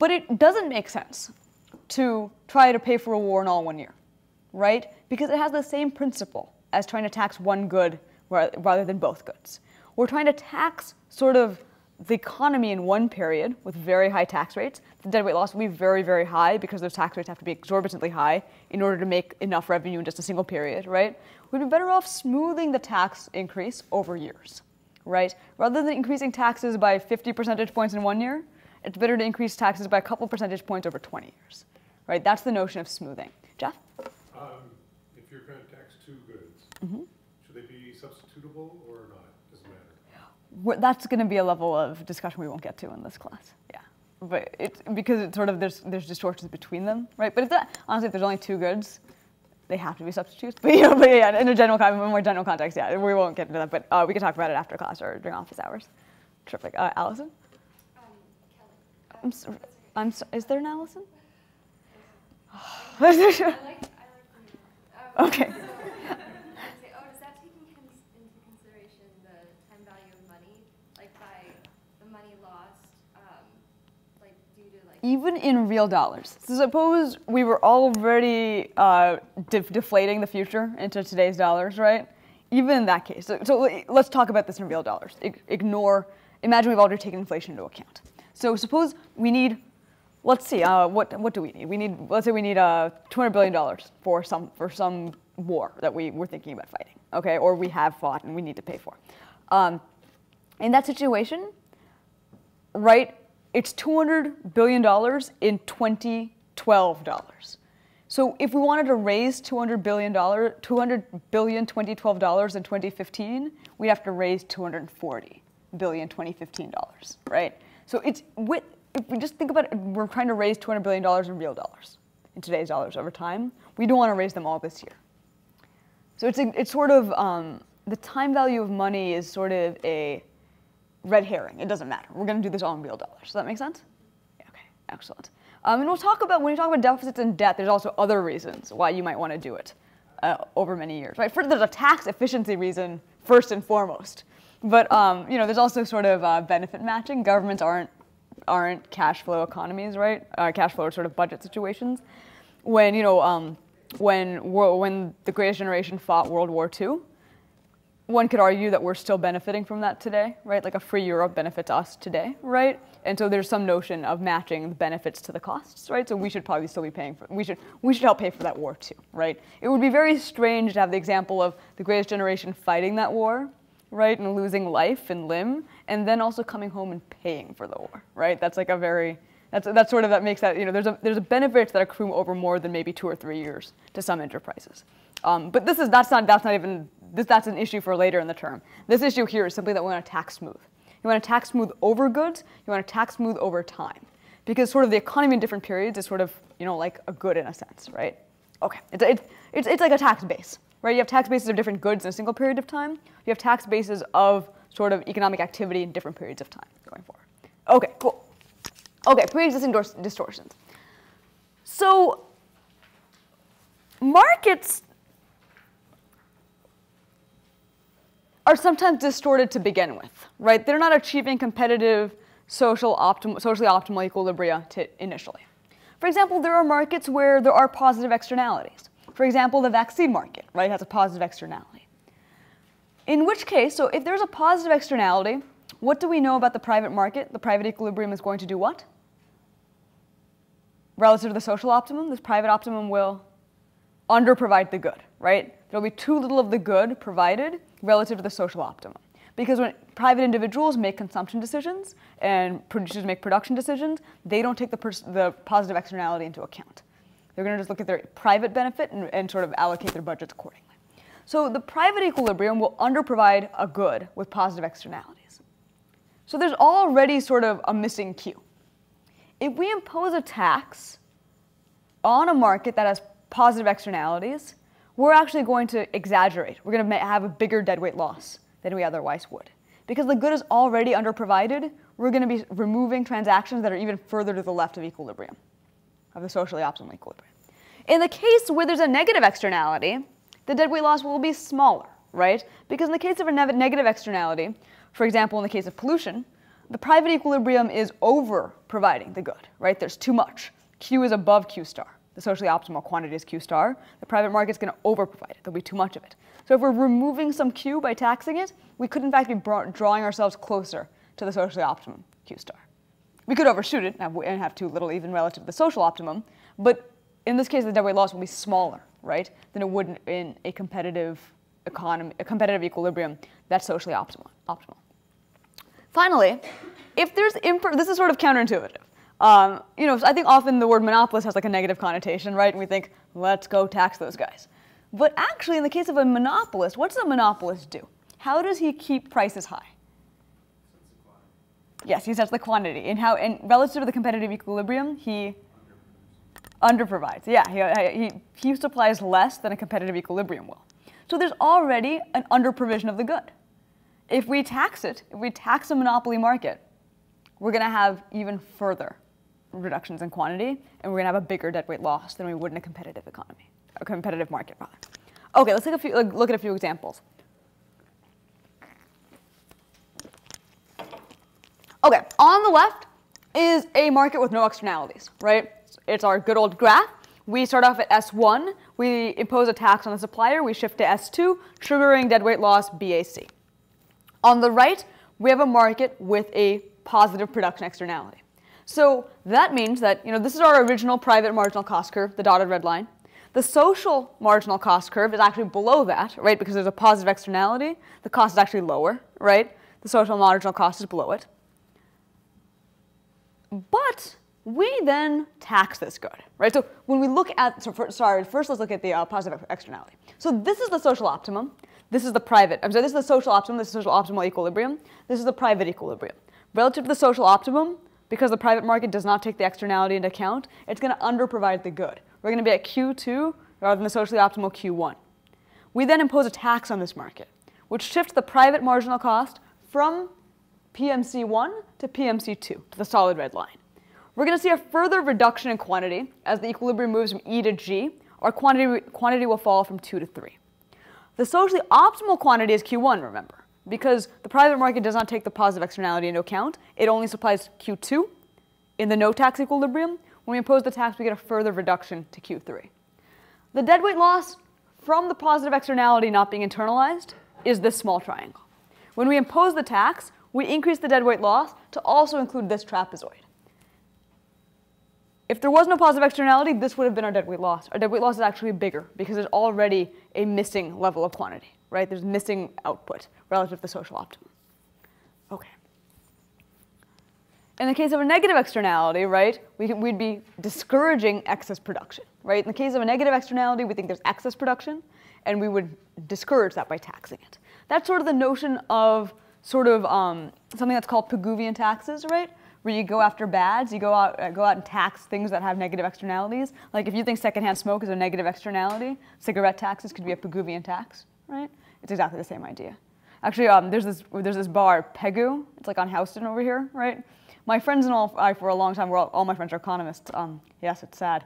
But it doesn't make sense to try to pay for a war in all one year, right? Because it has the same principle as trying to tax one good rather than both goods. We're trying to tax sort of the economy in one period with very high tax rates, the deadweight loss will be very, very high because those tax rates have to be exorbitantly high in order to make enough revenue in just a single period, right? We'd be better off smoothing the tax increase over years, right? Rather than increasing taxes by 50 percentage points in one year, it's better to increase taxes by a couple percentage points over 20 years, right? That's the notion of smoothing. Jeff? Um, if you're going to tax two goods, mm-hmm. should they be substitutable or not? Doesn't matter. that's going to be a level of discussion we won't get to in this class. Yeah, but it's because it's sort of there's there's distortions between them, right? But if that, honestly, if there's only two goods, they have to be substitutes. But, you know, but yeah, in a general, more general context, yeah, we won't get into that. But uh, we can talk about it after class or during office hours. Terrific, uh, Allison. Kelly. I'm, so, I'm so, is there an Allison? I like, I like um, okay. even in real dollars. So suppose we were already uh, de deflating the future into today's dollars, right? Even in that case. So, so let's talk about this in real dollars. I ignore, imagine we've already taken inflation into account. So suppose we need, let's see, uh, what what do we need? We need, let's say we need uh, 200 billion dollars for some for some war that we were thinking about fighting, okay, or we have fought and we need to pay for. Um, in that situation, right, it's 200 billion dollars in 2012 dollars. So if we wanted to raise 200 billion dollar, 200 billion 2012 dollars in 2015, we'd have to raise 240 billion 2015 dollars, right? So it's with if we just think about it, we're trying to raise 200 billion dollars in real dollars, in today's dollars over time. We don't want to raise them all this year. So it's a, it's sort of um, the time value of money is sort of a red herring. It doesn't matter. We're going to do this all in real dollars. Does that make sense? Yeah, okay, excellent. Um, and we'll talk about, when you talk about deficits and debt, there's also other reasons why you might want to do it uh, over many years, right? First, there's a tax efficiency reason, first and foremost. But, um, you know, there's also sort of uh, benefit matching. Governments aren't, aren't cash flow economies, right? Uh, cash flow are sort of budget situations. When, you know, um, when, when the greatest generation fought World War II, one could argue that we're still benefiting from that today, right? Like a free Europe benefits us today, right? And so there's some notion of matching the benefits to the costs, right? So we should probably still be paying for, we should, we should help pay for that war too, right? It would be very strange to have the example of the greatest generation fighting that war, right? And losing life and limb, and then also coming home and paying for the war, right? That's like a very, that's, that's sort of, that makes that, you know, there's a, there's a benefit that accrue over more than maybe two or three years to some enterprises. Um, but this is, that's not, that's not even this, that's an issue for later in the term. This issue here is simply that we want to tax smooth. You want to tax smooth over goods, you want to tax smooth over time. Because sort of the economy in different periods is sort of, you know, like a good in a sense, right? Okay, it's, it's, it's, it's like a tax base, right? You have tax bases of different goods in a single period of time. You have tax bases of sort of economic activity in different periods of time going forward. Okay, cool. Okay, pre-existing distortions. So markets are sometimes distorted to begin with, right? They're not achieving competitive social optim socially optimal equilibria initially. For example, there are markets where there are positive externalities. For example, the vaccine market, right, has a positive externality. In which case, so if there's a positive externality, what do we know about the private market? The private equilibrium is going to do what? Relative to the social optimum, this private optimum will underprovide the good, right? There'll be too little of the good provided relative to the social optimum. Because when private individuals make consumption decisions and producers make production decisions, they don't take the, the positive externality into account. They're going to just look at their private benefit and, and sort of allocate their budgets accordingly. So the private equilibrium will underprovide a good with positive externalities. So there's already sort of a missing cue. If we impose a tax on a market that has positive externalities, we're actually going to exaggerate. We're going to have a bigger deadweight loss than we otherwise would. Because the good is already underprovided, we're going to be removing transactions that are even further to the left of equilibrium, of the socially optimal equilibrium. In the case where there's a negative externality, the deadweight loss will be smaller, right? Because in the case of a ne negative externality, for example, in the case of pollution, the private equilibrium is over providing the good, right? There's too much. Q is above Q star the socially optimal quantity is Q star, the private market is going to overprovide it. There'll be too much of it. So if we're removing some Q by taxing it, we could in fact be drawing ourselves closer to the socially optimum Q star. We could overshoot it and have too little even relative to the social optimum, but in this case, the deadweight loss will be smaller, right, than it would in a competitive economy, a competitive equilibrium that's socially optimal. optimal. Finally, if there's this is sort of counterintuitive. Um, you know, I think often the word monopolist has like a negative connotation, right? And we think, let's go tax those guys. But actually, in the case of a monopolist, what does a monopolist do? How does he keep prices high? Yes, he sets the quantity. And how, and relative to the competitive equilibrium, he underprovides. Yeah, he, he, he supplies less than a competitive equilibrium will. So there's already an underprovision of the good. If we tax it, if we tax a monopoly market, we're going to have even further reductions in quantity, and we're going to have a bigger deadweight loss than we would in a competitive economy, a competitive market, rather. Okay, let's take a few, look at a few examples. Okay, on the left is a market with no externalities, right? It's our good old graph. We start off at S1, we impose a tax on the supplier, we shift to S2, triggering deadweight loss BAC. On the right, we have a market with a positive production externality. So that means that you know this is our original private marginal cost curve, the dotted red line. The social marginal cost curve is actually below that, right? Because there's a positive externality. The cost is actually lower, right? The social marginal cost is below it. But we then tax this good, right? So when we look at, so for, sorry, first let's look at the uh, positive externality. So this is the social optimum. This is the private, I'm sorry, this is the social optimum, this is the social optimal equilibrium. This is the private equilibrium. Relative to the social optimum, because the private market does not take the externality into account, it's going to underprovide the good. We're going to be at Q2 rather than the socially optimal Q1. We then impose a tax on this market, which shifts the private marginal cost from PMC1 to PMC2, to the solid red line. We're going to see a further reduction in quantity as the equilibrium moves from E to G. Our quantity, quantity will fall from 2 to 3. The socially optimal quantity is Q1, remember, because the private market does not take the positive externality into account. It only supplies Q2 in the no tax equilibrium. When we impose the tax, we get a further reduction to Q3. The deadweight loss from the positive externality not being internalized is this small triangle. When we impose the tax, we increase the deadweight loss to also include this trapezoid. If there was no positive externality, this would have been our deadweight loss. Our deadweight loss is actually bigger because there's already a missing level of quantity, right? There's missing output relative to the social optimum. Okay. In the case of a negative externality, right, we, we'd be discouraging excess production, right? In the case of a negative externality, we think there's excess production, and we would discourage that by taxing it. That's sort of the notion of sort of um, something that's called Pigouvian taxes, right? where you go after bads, you go out, uh, go out and tax things that have negative externalities. Like if you think secondhand smoke is a negative externality, cigarette taxes could be a Pigouvian tax, right? It's exactly the same idea. Actually, um, there's this there's this bar, Pegu. It's like on Houston over here, right? My friends and all, I for a long time, all, all, my friends are economists. Um, yes, it's sad.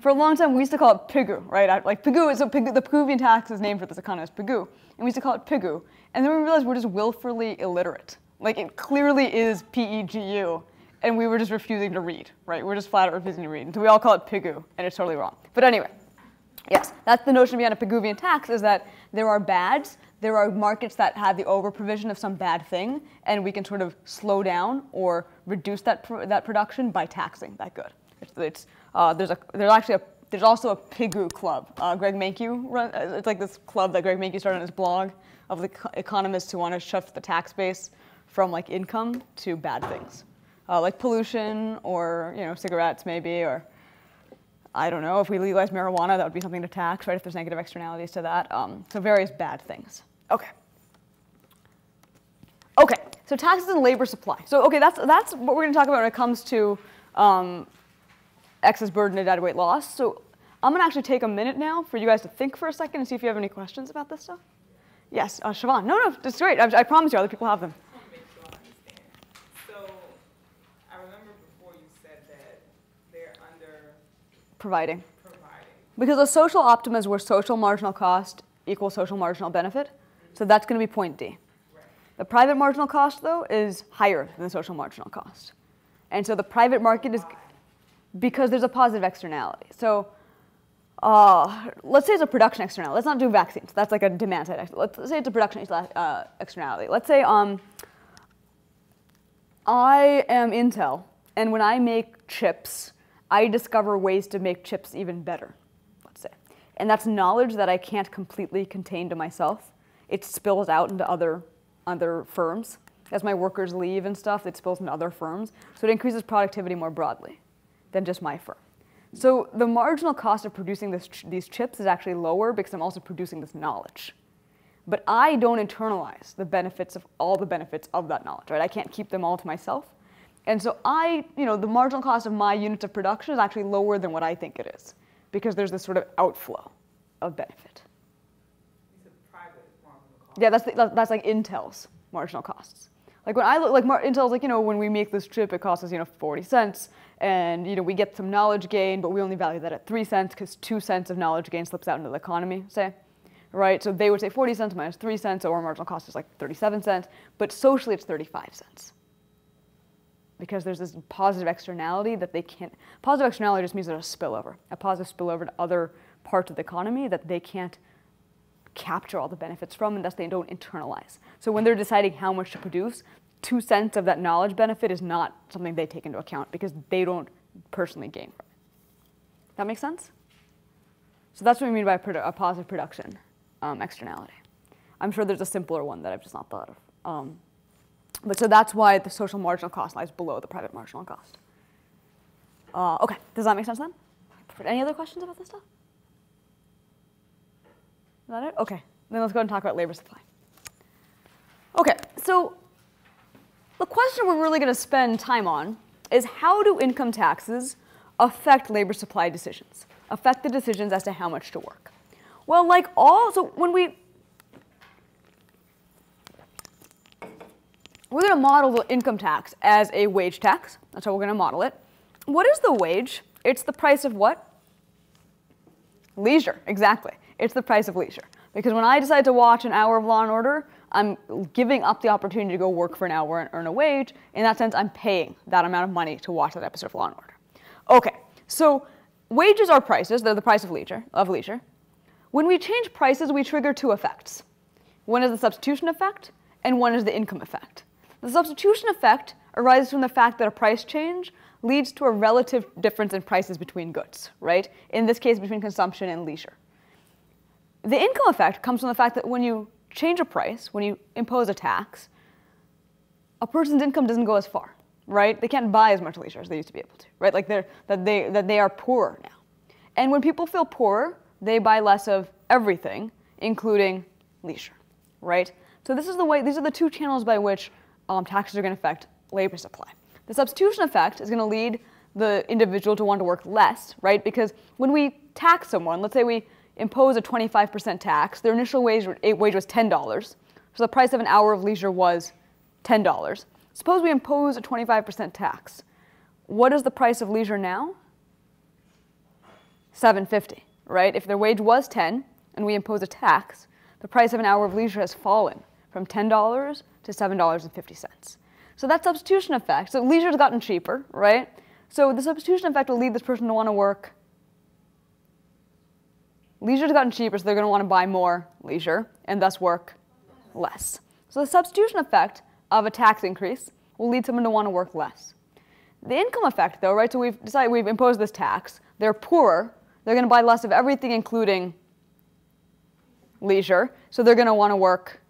For a long time, we used to call it Pigu, right? Like Pigu is so Pigu, the Pigouvian tax is named for this economist, Pigou, and we used to call it Pigu. And then we realized we're just willfully illiterate. Like it clearly is P-E-G-U, and we were just refusing to read, right? We're just flat out refusing to read. And so we all call it Pigu, and it's totally wrong. But anyway, yes, that's the notion behind a Pigouvian tax is that there are bads, there are markets that have the over-provision of some bad thing, and we can sort of slow down or reduce that, pr that production by taxing that good. It's, it's uh, there's, a, there's actually a there's also a Pigou club. Uh, Greg Mankiw, run, it's like this club that Greg Mankiw started on his blog of the economists who want to shift the tax base from like income to bad things, uh, like pollution or you know cigarettes maybe, or I don't know if we legalize marijuana that would be something to tax, right? If there's negative externalities to that, um, so various bad things. Okay. Okay, so taxes and labor supply. So okay, that's that's what we're going to talk about when it comes to um, excess burden and deadweight loss. So I'm going to actually take a minute now for you guys to think for a second and see if you have any questions about this stuff. Yes, uh, Siobhan. No, no, it's great. I, I promise you, other people have them. So I remember before you said that they're under providing. providing. Because a social optimum is where social marginal cost equals social marginal benefit. So that's going to be point D. Right. The private marginal cost, though, is higher than the social marginal cost. And so the private market is because there's a positive externality. So uh, let's say it's a production externality. Let's not do vaccines. That's like a demand side. Let's say it's a production uh, externality. Let's say um, I am Intel, and when I make chips, I discover ways to make chips even better, let's say. And that's knowledge that I can't completely contain to myself. It spills out into other, other firms. As my workers leave and stuff, it spills into other firms. So it increases productivity more broadly than just my firm. So the marginal cost of producing this, these chips is actually lower because I'm also producing this knowledge. But I don't internalize the benefits of all the benefits of that knowledge, right? I can't keep them all to myself. And so I, you know, the marginal cost of my units of production is actually lower than what I think it is because there's this sort of outflow of benefit. Yeah, that's, the, that's like Intel's marginal costs. Like when I look, like Intel's like, you know, when we make this chip, it costs us, you know, 40 cents and, you know, we get some knowledge gain, but we only value that at three cents because two cents of knowledge gain slips out into the economy, say, right? So they would say 40 cents minus three cents, so our marginal cost is like 37 cents, but socially it's 35 cents because there's this positive externality that they can't. Positive externality just means there's a spillover, a positive spillover to other parts of the economy that they can't capture all the benefits from and thus they don't internalize. So when they're deciding how much to produce, two cents of that knowledge benefit is not something they take into account because they don't personally gain from it. That makes sense? So that's what we mean by a positive production um, externality. I'm sure there's a simpler one that I've just not thought of. Um, but so that's why the social marginal cost lies below the private marginal cost. Uh, okay, does that make sense then? Any other questions about this stuff? Is that it? Okay, then let's go and talk about labor supply. Okay, so the question we're really going to spend time on is how do income taxes affect labor supply decisions, affect the decisions as to how much to work? Well, like all, so when we, we're going to model the income tax as a wage tax. That's how we're going to model it. What is the wage? It's the price of what? Leisure, exactly. It's the price of leisure. Because when I decide to watch an hour of Law and Order, I'm giving up the opportunity to go work for an hour and earn a wage. In that sense, I'm paying that amount of money to watch that episode of Law and Order. Okay, so wages are prices. They're the price of leisure. Of leisure. When we change prices, we trigger two effects. One is the substitution effect, and one is the income effect. The substitution effect arises from the fact that a price change leads to a relative difference in prices between goods, right? In this case, between consumption and leisure. The income effect comes from the fact that when you change a price, when you impose a tax, a person's income doesn't go as far, right? They can't buy as much leisure as they used to be able to, right? Like they're, that, they, that they are poorer now. And when people feel poorer, they buy less of everything, including leisure, right? So this is the way, these are the two channels by which um, taxes are going to affect labor supply. The substitution effect is going to lead the individual to want to work less, right? Because when we tax someone, let's say we impose a 25% tax, their initial wage, eh, wage was $10. So the price of an hour of leisure was $10. Suppose we impose a 25% tax. What is the price of leisure now? 750, right? If their wage was 10 and we impose a tax, the price of an hour of leisure has fallen from $10 to $7.50. So that substitution effect, so leisure's gotten cheaper, right? So the substitution effect will lead this person to want to work. Leisure's gotten cheaper, so they're going to want to buy more leisure and thus work less. So the substitution effect of a tax increase will lead someone to want to work less. The income effect, though, right? So we've decided we've imposed this tax. They're poorer. They're going to buy less of everything, including leisure. So they're going to want to work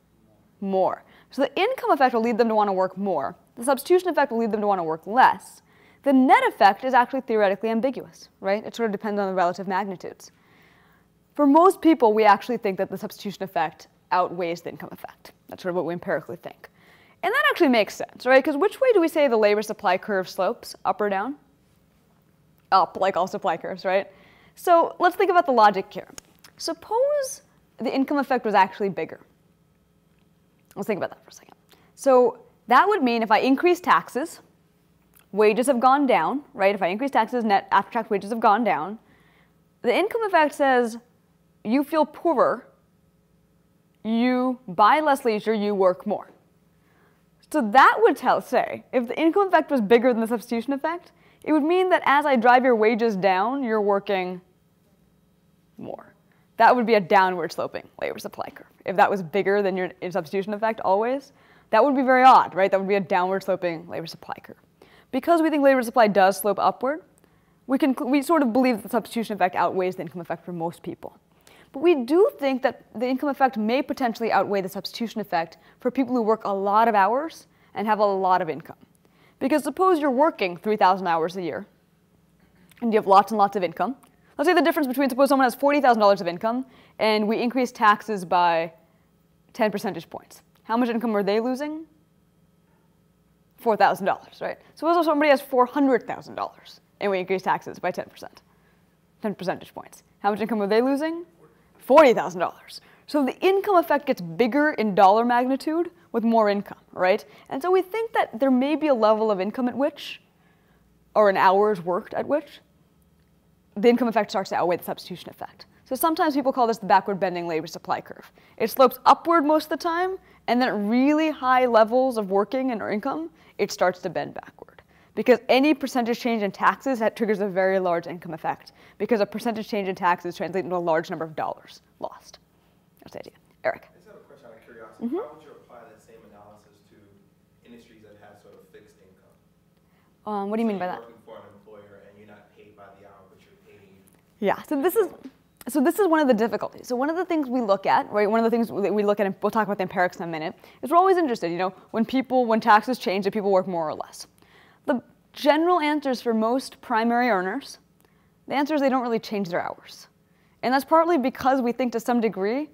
more. So the income effect will lead them to want to work more. The substitution effect will lead them to want to work less. The net effect is actually theoretically ambiguous, right? It sort of depends on the relative magnitudes. For most people, we actually think that the substitution effect outweighs the income effect. That's sort of what we empirically think. And that actually makes sense, right? Because which way do we say the labor supply curve slopes? Up or down? Up, like all supply curves, right? So let's think about the logic here. Suppose the income effect was actually bigger. Let's think about that for a second. So that would mean if I increase taxes, wages have gone down, right? If I increase taxes, net after tax wages have gone down. The income effect says you feel poorer, you buy less leisure, you work more. So that would tell, say, if the income effect was bigger than the substitution effect, it would mean that as I drive your wages down, you're working more. That would be a downward sloping labor supply curve. If that was bigger than your substitution effect always, that would be very odd, right? That would be a downward sloping labor supply curve. Because we think labor supply does slope upward, we, can, we sort of believe that the substitution effect outweighs the income effect for most people. But we do think that the income effect may potentially outweigh the substitution effect for people who work a lot of hours and have a lot of income. Because suppose you're working 3,000 hours a year and you have lots and lots of income. Let's say the difference between suppose someone has $40,000 of income and we increase taxes by 10 percentage points. How much income are they losing? $4,000, right? Suppose somebody has $400,000 and we increase taxes by 10%, 10 percentage points. How much income are they losing? $40,000. So the income effect gets bigger in dollar magnitude with more income, right? And so we think that there may be a level of income at which, or an hours worked at which, the income effect starts to outweigh the substitution effect. So sometimes people call this the backward bending labor supply curve. It slopes upward most of the time, and then at really high levels of working and income, it starts to bend backward. Because any percentage change in taxes that triggers a very large income effect. Because a percentage change in taxes translates into a large number of dollars lost. That's the idea. Eric. I just have a question out of curiosity. How would you apply that same analysis to industries that have sort of fixed income? Um, what do you So mean by that? Working for an employer and you're not paid by the hour, but you're paid. Yeah. So this is so this is one of the difficulties. So one of the things we look at, right? One of the things that we look at, and we'll talk about the empirics in a minute, is we're always interested. You know, when people, when taxes change, do people work more or less? The general answers for most primary earners, the answer is they don't really change their hours, and that's partly because we think to some degree,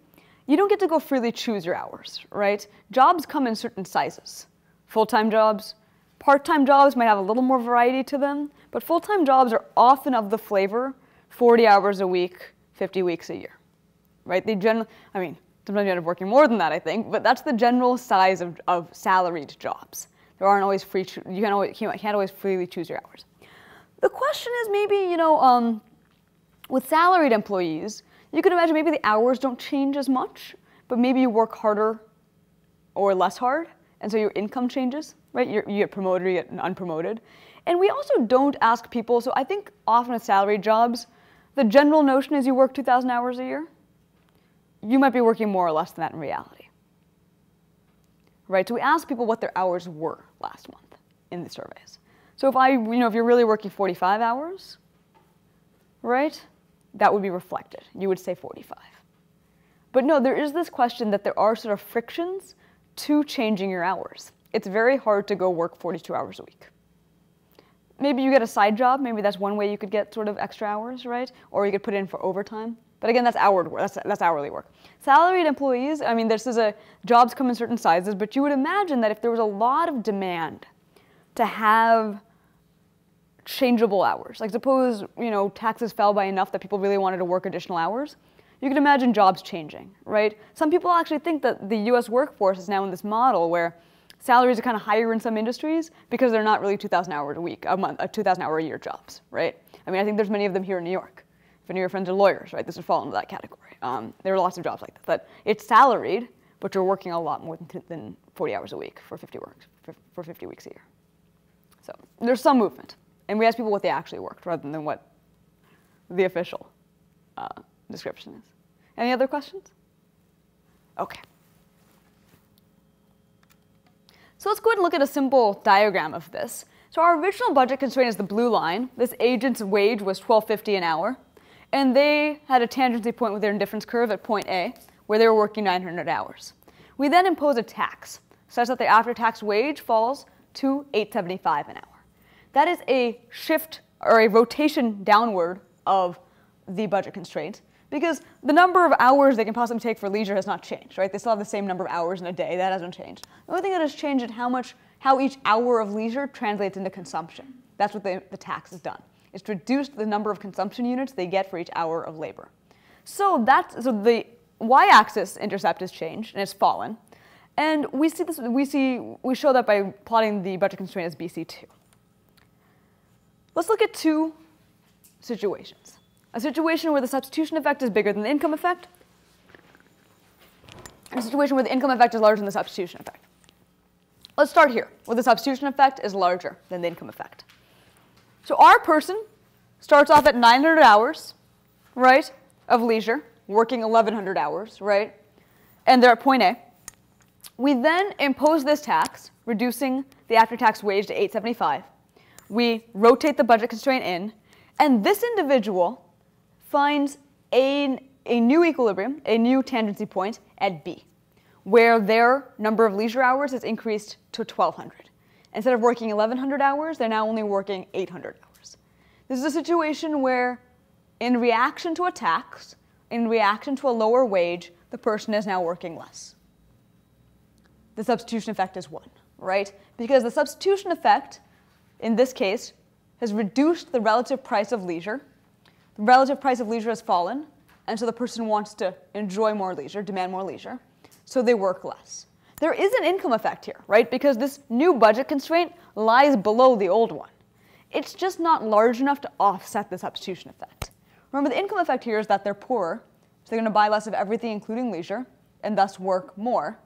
you don't get to go freely choose your hours, right? Jobs come in certain sizes. Full-time jobs, part-time jobs might have a little more variety to them, but full-time jobs are often of the flavor 40 hours a week, 50 weeks a year, right? They generally, I mean, sometimes you end up working more than that, I think, but that's the general size of, of salaried jobs. There aren't always free, you can't always, you can't always freely choose your hours. The question is maybe, you know, um, with salaried employees, you can imagine maybe the hours don't change as much, but maybe you work harder or less hard, and so your income changes, right? You're, you get promoted, you get unpromoted. And we also don't ask people, so I think often with salaried jobs, the general notion is you work 2,000 hours a year. You might be working more or less than that in reality. Right? So we ask people what their hours were last month in the surveys. So if I, you know, if you're really working 45 hours, right, that would be reflected. You would say 45. But no, there is this question that there are sort of frictions to changing your hours. It's very hard to go work 42 hours a week. Maybe you get a side job, maybe that's one way you could get sort of extra hours, right? Or you could put in for overtime. But again, that's hourly work. That's, that's hourly work. Salaried employees, I mean, this is a jobs come in certain sizes, but you would imagine that if there was a lot of demand to have changeable hours, like suppose you know taxes fell by enough that people really wanted to work additional hours, you can imagine jobs changing, right? Some people actually think that the U.S. workforce is now in this model where salaries are kind of higher in some industries because they're not really 2,000 hours a week, a month, uh, 2,000 hour a year jobs, right? I mean, I think there's many of them here in New York. If any of your friends are lawyers, right, this would fall into that category. Um, there are lots of jobs like that. But it's salaried, but you're working a lot more than, than 40 hours a week for 50 works for, for 50 weeks a year. So there's some movement, and we ask people what they actually worked rather than what the official uh, description is. Any other questions? Okay. So let's go ahead and look at a simple diagram of this. So our original budget constraint is the blue line. This agent's wage was 12.50 an hour, and they had a tangency point with their indifference curve at point A, where they were working 900 hours. We then impose a tax, such that the after-tax wage falls to 875 an hour. That is a shift or a rotation downward of the budget constraint because the number of hours they can possibly take for leisure has not changed, right? They still have the same number of hours in a day. That hasn't changed. The only thing that has changed is how much, how each hour of leisure translates into consumption. That's what the, the tax has done. It's reduced the number of consumption units they get for each hour of labor. So that's so the y-axis intercept has changed and it's fallen, and we see this. We see we show that by plotting the budget constraint as BC2. Let's look at two situations. A situation where the substitution effect is bigger than the income effect, and a situation where the income effect is larger than the substitution effect. Let's start here, where the substitution effect is larger than the income effect. So our person starts off at 900 hours, right, of leisure, working 1,100 hours, right, and they're at point A. We then impose this tax, reducing the after-tax wage to 875. We rotate the budget constraint in, and this individual finds a, a new equilibrium, a new tangency point at B, where their number of leisure hours is increased to 1,200. Instead of working 1,100 hours, they're now only working 800 hours. This is a situation where, in reaction to a tax, in reaction to a lower wage, the person is now working less. The substitution effect is one, right? Because the substitution effect, in this case, has reduced the relative price of leisure the relative price of leisure has fallen, and so the person wants to enjoy more leisure, demand more leisure, so they work less. There is an income effect here, right? Because this new budget constraint lies below the old one. It's just not large enough to offset the substitution effect. Remember, the income effect here is that they're poorer, so they're going to buy less of everything, including leisure, and thus work more.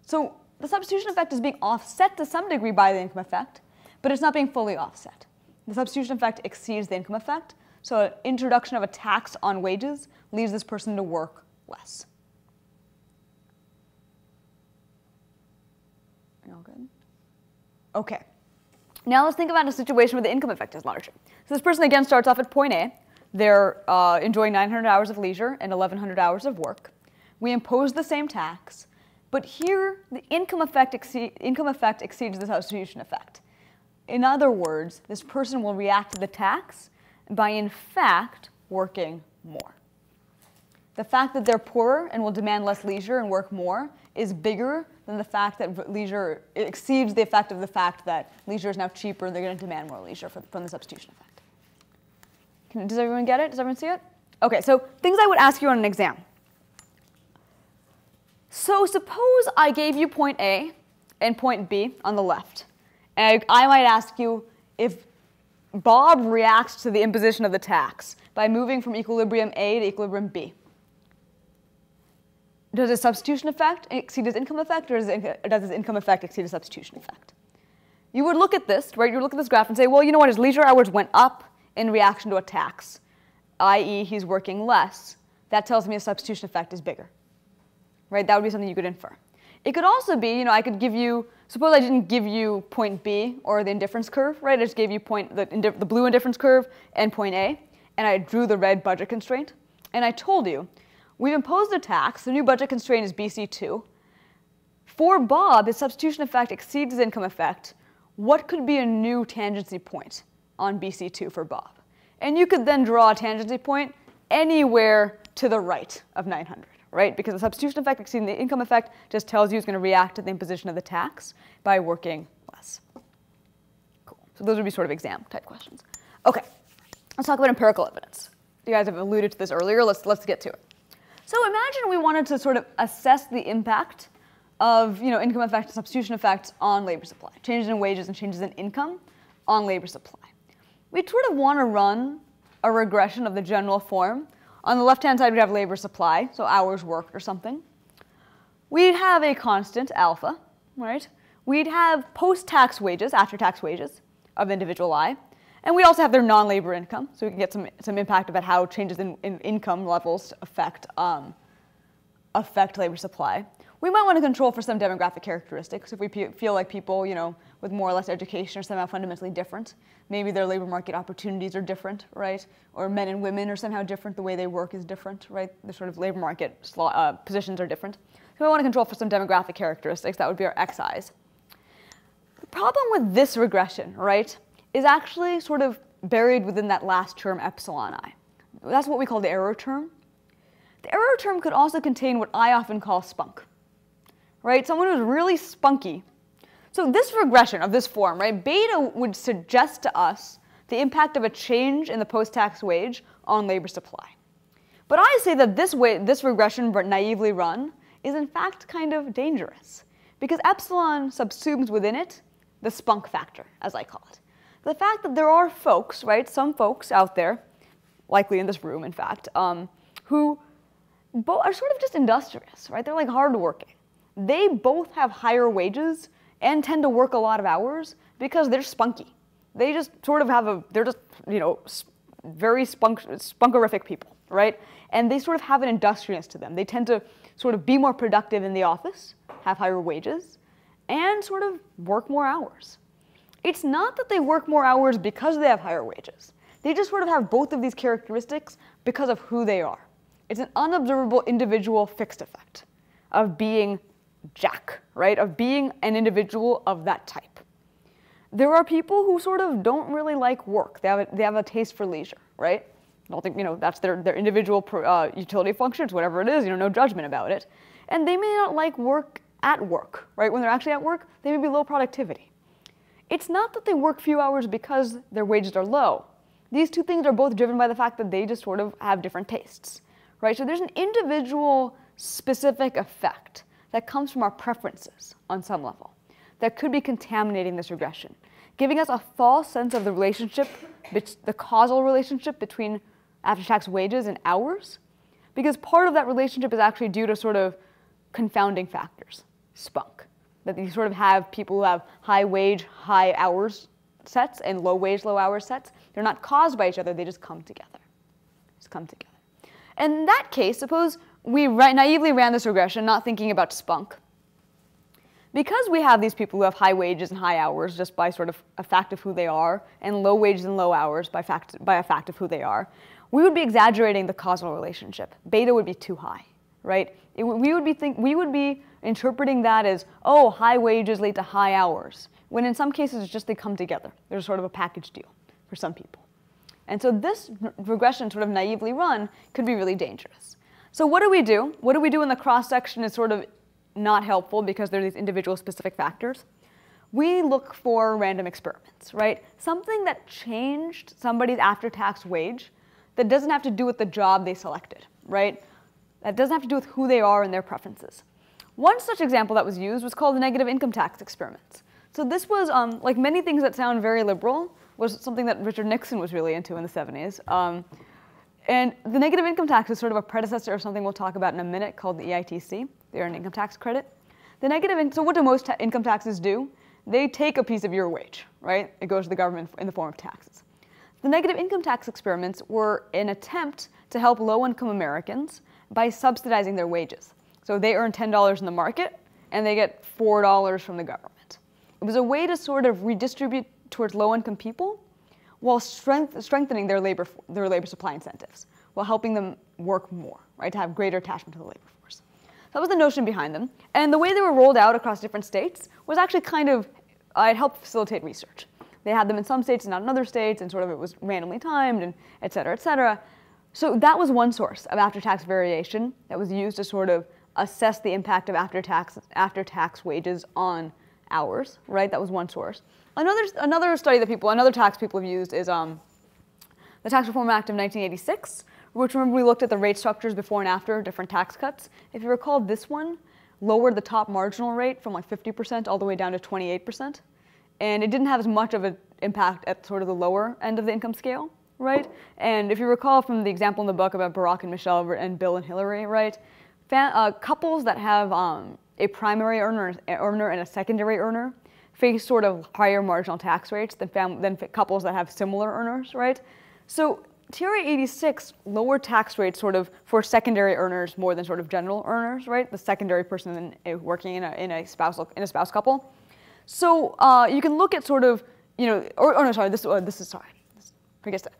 So the substitution effect is being offset to some degree by the income effect, but it's not being fully offset. The substitution effect exceeds the income effect, so an introduction of a tax on wages leaves this person to work less. Are you all good? Okay. Now let's think about a situation where the income effect is larger. So this person again starts off at point A. They're uh, enjoying 900 hours of leisure and 1,100 hours of work. We impose the same tax, but here the income effect, income effect exceeds the substitution effect. In other words, this person will react to the tax by in fact working more. The fact that they're poorer and will demand less leisure and work more is bigger than the fact that leisure exceeds the effect of the fact that leisure is now cheaper and they're going to demand more leisure for, from the substitution effect. Can, does everyone get it? Does everyone see it? Okay, so things I would ask you on an exam. So suppose I gave you point A and point B on the left. And I, I might ask you if Bob reacts to the imposition of the tax by moving from equilibrium A to equilibrium B. Does his substitution effect exceed his income effect, or does, his income effect exceed his substitution effect? You would look at this, right? You would look at this graph and say, well, you know what? His leisure hours went up in reaction to a tax, i.e., he's working less. That tells me his substitution effect is bigger, right? That would be something you could infer. It could also be, you know, I could give you, suppose I didn't give you point B or the indifference curve, right? I just gave you point the, the blue indifference curve and point A, and I drew the red budget constraint, and I told you We've imposed a tax. The new budget constraint is BC2. For Bob, his substitution effect exceeds his income effect. What could be a new tangency point on BC2 for Bob? And you could then draw a tangency point anywhere to the right of 900, right? Because the substitution effect exceeding the income effect just tells you it's going to react to the imposition of the tax by working less. Cool. So those would be sort of exam type questions. Okay, let's talk about empirical evidence. You guys have alluded to this earlier. Let's, let's get to it. So imagine we wanted to sort of assess the impact of you know, income effect and substitution effects on labor supply, changes in wages and changes in income on labor supply. We'd sort of want to run a regression of the general form. On the left-hand side, we'd have labor supply, so hours worked or something. We'd have a constant, alpha, right? We'd have post-tax wages, after-tax wages of individual I. And we also have their non-labor income, so we can get some, some impact about how changes in, in income levels affect, um, affect labor supply. We might want to control for some demographic characteristics. If we feel like people, you know, with more or less education are somehow fundamentally different, maybe their labor market opportunities are different, right? Or men and women are somehow different. The way they work is different, right? The sort of labor market uh, positions are different. So we want to control for some demographic characteristics. That would be our xi's. The problem with this regression, right, is actually sort of buried within that last term epsilon i. That's what we call the error term. The error term could also contain what I often call spunk, right? Someone who's really spunky. So this regression of this form, right, beta would suggest to us the impact of a change in the post-tax wage on labor supply. But I say that this, way, this regression naively run is in fact kind of dangerous because epsilon subsumes within it the spunk factor, as I call it the fact that there are folks, right, some folks out there, likely in this room, in fact, um, who are sort of just industrious, right? They're like hardworking. They both have higher wages and tend to work a lot of hours because they're spunky. They just sort of have a, they're just, you know, very spunk, spunkerific people, right? And they sort of have an industriousness to them. They tend to sort of be more productive in the office, have higher wages, and sort of work more hours. It's not that they work more hours because they have higher wages. They just sort of have both of these characteristics because of who they are. It's an unobservable individual fixed effect of being Jack, right? Of being an individual of that type. There are people who sort of don't really like work. They have a, they have a taste for leisure, right? I don't think, you know, that's their, their individual uh, utility functions, whatever it is, you know, no judgment about it. And they may not like work at work, right? When they're actually at work, they may be low productivity. It's not that they work few hours because their wages are low. These two things are both driven by the fact that they just sort of have different tastes, right? So there's an individual specific effect that comes from our preferences on some level that could be contaminating this regression, giving us a false sense of the relationship, the causal relationship between after-tax wages and hours, because part of that relationship is actually due to sort of confounding factors, spunk that you sort of have people who have high wage, high hours sets and low wage, low hours sets. They're not caused by each other, they just come together. Just come together. In that case, suppose we naively ran this regression, not thinking about spunk. because we have these people who have high wages and high hours just by sort of a fact of who they are, and low wages and low hours by, fact, by a fact of who they are, we would be exaggerating the causal relationship. Beta would be too high, right? It, we, would be think, we would be interpreting that as, oh, high wages lead to high hours, when in some cases it's just they come together. There's sort of a package deal for some people. And so this regression sort of naively run could be really dangerous. So what do we do? What do we do when the cross section is sort of not helpful because there are these individual specific factors? We look for random experiments, right? Something that changed somebody's after-tax wage that doesn't have to do with the job they selected, right? That doesn't have to do with who they are and their preferences. One such example that was used was called the negative income tax experiments. So this was, um, like many things that sound very liberal, was something that Richard Nixon was really into in the 70s. Um, and the negative income tax is sort of a predecessor of something we'll talk about in a minute called the EITC, the Earned Income Tax Credit. The negative, in so what do most ta income taxes do? They take a piece of your wage, right? It goes to the government in the form of taxes. The negative income tax experiments were an attempt to help low-income Americans by subsidizing their wages. So they earn $10 in the market, and they get $4 from the government. It was a way to sort of redistribute towards low-income people while strength, strengthening their labor, their labor supply incentives, while helping them work more, right, to have greater attachment to the labor force. That was the notion behind them. And the way they were rolled out across different states was actually kind of, uh, it helped facilitate research. They had them in some states and not in other states, and sort of it was randomly timed, and et cetera, et cetera. So that was one source of after-tax variation that was used to sort of assess the impact of after-tax after-tax wages on hours, right? That was one source. Another, another study that people, another tax people have used is um, the Tax Reform Act of 1986, which remember we looked at the rate structures before and after different tax cuts. If you recall, this one lowered the top marginal rate from like 50% all the way down to 28%. And it didn't have as much of an impact at sort of the lower end of the income scale, right? And if you recall from the example in the book about Barack and Michelle and Bill and Hillary, right? uh, couples that have um, a primary earner, earner and a secondary earner face sort of higher marginal tax rates than, than couples that have similar earners, right? So TRA 86 lower tax rates sort of for secondary earners more than sort of general earners, right? The secondary person in, working in a, in a spousal in a spouse couple. So uh, you can look at sort of you know, or, or no, sorry, this uh, this is sorry, forget that.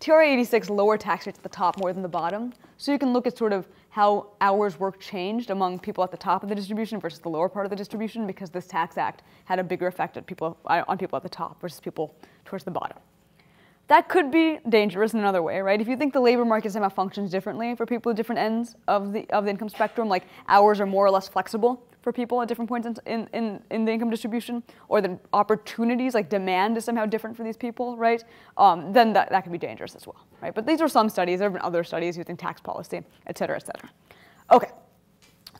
TRA 86 lower tax rates at the top more than the bottom. So you can look at sort of how hours work changed among people at the top of the distribution versus the lower part of the distribution because this tax act had a bigger effect people, uh, on people at the top versus people towards the bottom. That could be dangerous in another way, right? If you think the labor market somehow functions differently for people at different ends of the, of the income spectrum, like hours are more or less flexible for people at different points in, in, in the income distribution, or the opportunities, like demand is somehow different for these people, right? Um, then that, that can be dangerous as well, right? But these are some studies. There have been other studies using tax policy, et cetera, et cetera. Okay,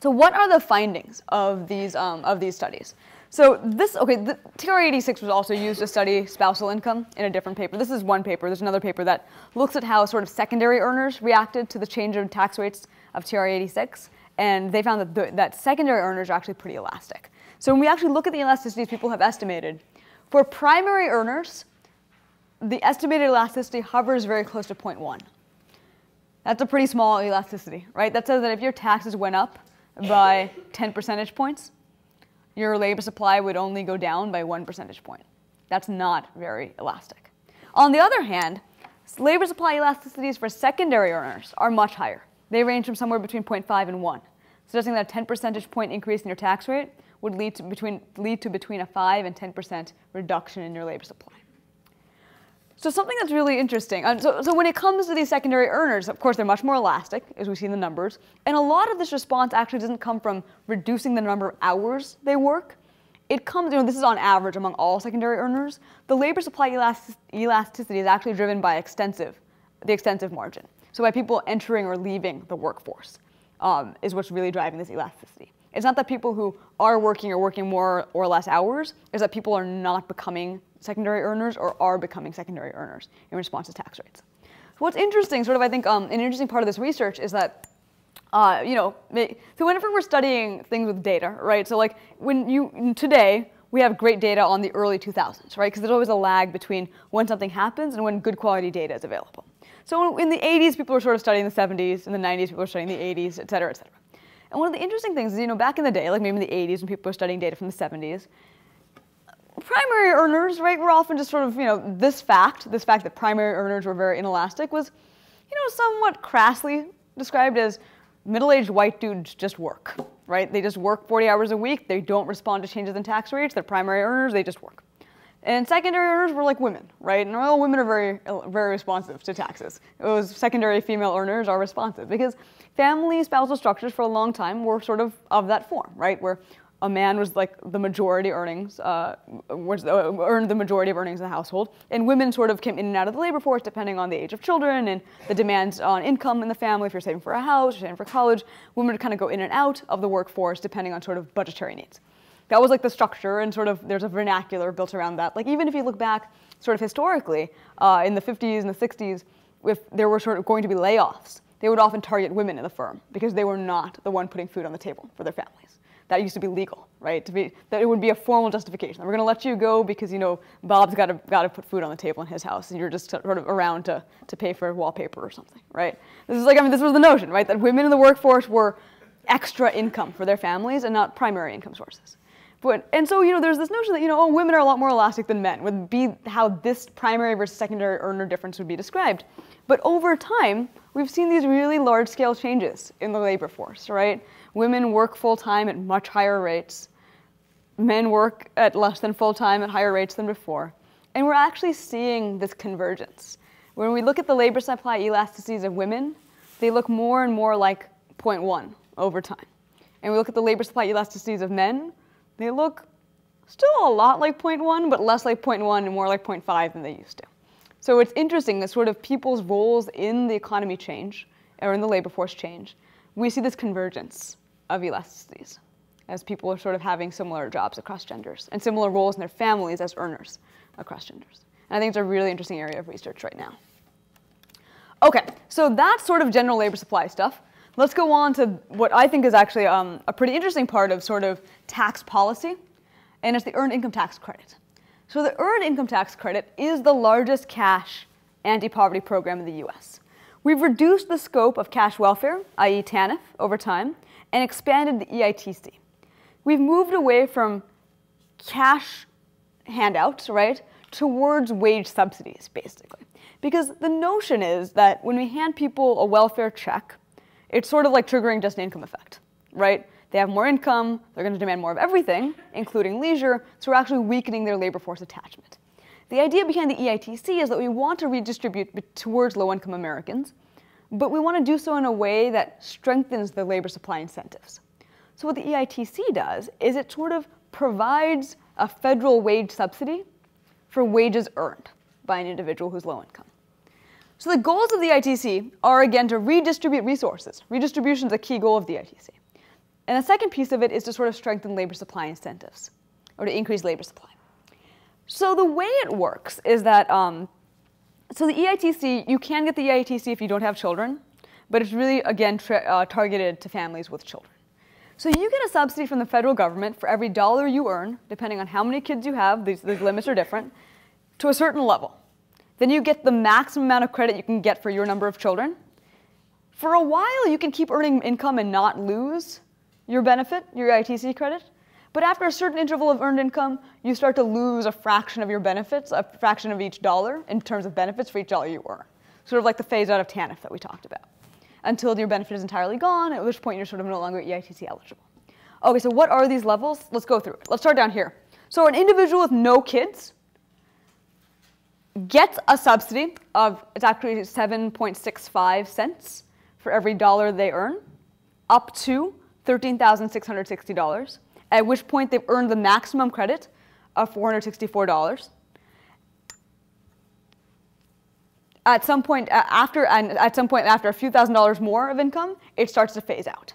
so what are the findings of these, um, of these studies? So this, okay, the TR86 was also used to study spousal income in a different paper. This is one paper. There's another paper that looks at how sort of secondary earners reacted to the change in tax rates of TR86. And they found that, the, that secondary earners are actually pretty elastic. So when we actually look at the elasticities people have estimated, for primary earners, the estimated elasticity hovers very close to 0.1. That's a pretty small elasticity, right? That says that if your taxes went up by 10 percentage points, your labor supply would only go down by one percentage point. That's not very elastic. On the other hand, labor supply elasticities for secondary earners are much higher. They range from somewhere between 0.5 and 1, suggesting that a 10 percentage point increase in your tax rate would lead to between, lead to between a 5 and 10% reduction in your labor supply. So something that's really interesting, uh, so, so when it comes to these secondary earners, of course, they're much more elastic, as we see in the numbers, and a lot of this response actually doesn't come from reducing the number of hours they work. It comes, you know, this is on average among all secondary earners. The labor supply elasticity is actually driven by extensive, the extensive margin. So by people entering or leaving the workforce um, is what's really driving this elasticity. It's not that people who are working are working more or less hours, it's that people are not becoming secondary earners or are becoming secondary earners in response to tax rates. So what's interesting, sort of I think um, an interesting part of this research is that uh, you know, so whenever we're studying things with data, right? So like when you today we have great data on the early 2000s, right? Because there's always a lag between when something happens and when good quality data is available. So in the 80s, people were sort of studying the 70s, in the 90s, people were studying the 80s, et cetera, et cetera. And one of the interesting things is, you know, back in the day, like maybe in the 80s when people were studying data from the 70s, primary earners, right, were often just sort of, you know, this fact, this fact that primary earners were very inelastic was, you know, somewhat crassly described as middle-aged white dudes just work, right? They just work 40 hours a week. They don't respond to changes in tax rates. They're primary earners. They just work. And secondary earners were like women, right? And all women are very, very responsive to taxes. Those secondary female earners are responsive because family spousal structures for a long time were sort of of that form, right? Where a man was like the majority earnings, uh, was, uh, earned the majority of earnings in the household, and women sort of came in and out of the labor force depending on the age of children and the demands on income in the family. If you're saving for a house, you're saving for college, women would kind of go in and out of the workforce depending on sort of budgetary needs. That was like the structure, and sort of there's a vernacular built around that. Like even if you look back sort of historically, uh, in the 50s and the 60s, if there were sort of going to be layoffs, they would often target women in the firm because they were not the one putting food on the table for their families. That used to be legal, right? To be that it would be a formal justification. We're going to let you go because you know Bob's got to got to put food on the table in his house, and you're just sort of around to to pay for wallpaper or something, right? This is like I mean this was the notion, right? That women in the workforce were extra income for their families and not primary income sources. But, and so, you know, there's this notion that, you know, oh, women are a lot more elastic than men, would be how this primary versus secondary earner difference would be described. But over time, we've seen these really large scale changes in the labor force, right? Women work full time at much higher rates. Men work at less than full time at higher rates than before. And we're actually seeing this convergence. When we look at the labor supply elasticities of women, they look more and more like 0.1 over time. And we look at the labor supply elasticities of men, they look still a lot like 0.1, but less like 0.1 and more like 0.5 than they used to. So it's interesting that sort of people's roles in the economy change, or in the labor force change. We see this convergence of elasticities as people are sort of having similar jobs across genders and similar roles in their families as earners across genders. And I think it's a really interesting area of research right now. Okay, so that's sort of general labor supply stuff. Let's go on to what I think is actually um, a pretty interesting part of sort of tax policy, and it's the earned income tax credit. So the earned income tax credit is the largest cash anti-poverty program in the US. We've reduced the scope of cash welfare, i.e. TANF, over time, and expanded the EITC. We've moved away from cash handouts, right, towards wage subsidies, basically. Because the notion is that when we hand people a welfare check, it's sort of like triggering just an income effect, right? They have more income, they're going to demand more of everything, including leisure, so we're actually weakening their labor force attachment. The idea behind the EITC is that we want to redistribute towards low income Americans, but we want to do so in a way that strengthens the labor supply incentives. So, what the EITC does is it sort of provides a federal wage subsidy for wages earned by an individual who's low income. So the goals of the EITC are again to redistribute resources. Redistribution is a key goal of the EITC. And the second piece of it is to sort of strengthen labor supply incentives or to increase labor supply. So the way it works is that, um, so the EITC, you can get the EITC if you don't have children, but it's really, again, uh, targeted to families with children. So you get a subsidy from the federal government for every dollar you earn, depending on how many kids you have, these, these limits are different, to a certain level. Then you get the maximum amount of credit you can get for your number of children. For a while, you can keep earning income and not lose your benefit, your EITC credit. But after a certain interval of earned income, you start to lose a fraction of your benefits, a fraction of each dollar in terms of benefits for each dollar you earn. Sort of like the phase out of TANF that we talked about. Until your benefit is entirely gone, at which point you're sort of no longer EITC eligible. Okay, so what are these levels? Let's go through it. Let's start down here. So an individual with no kids gets a subsidy of, it's actually 7.65 cents for every dollar they earn, up to $13,660, at which point they've earned the maximum credit of $464. At some point after, and at some point after a few thousand dollars more of income, it starts to phase out.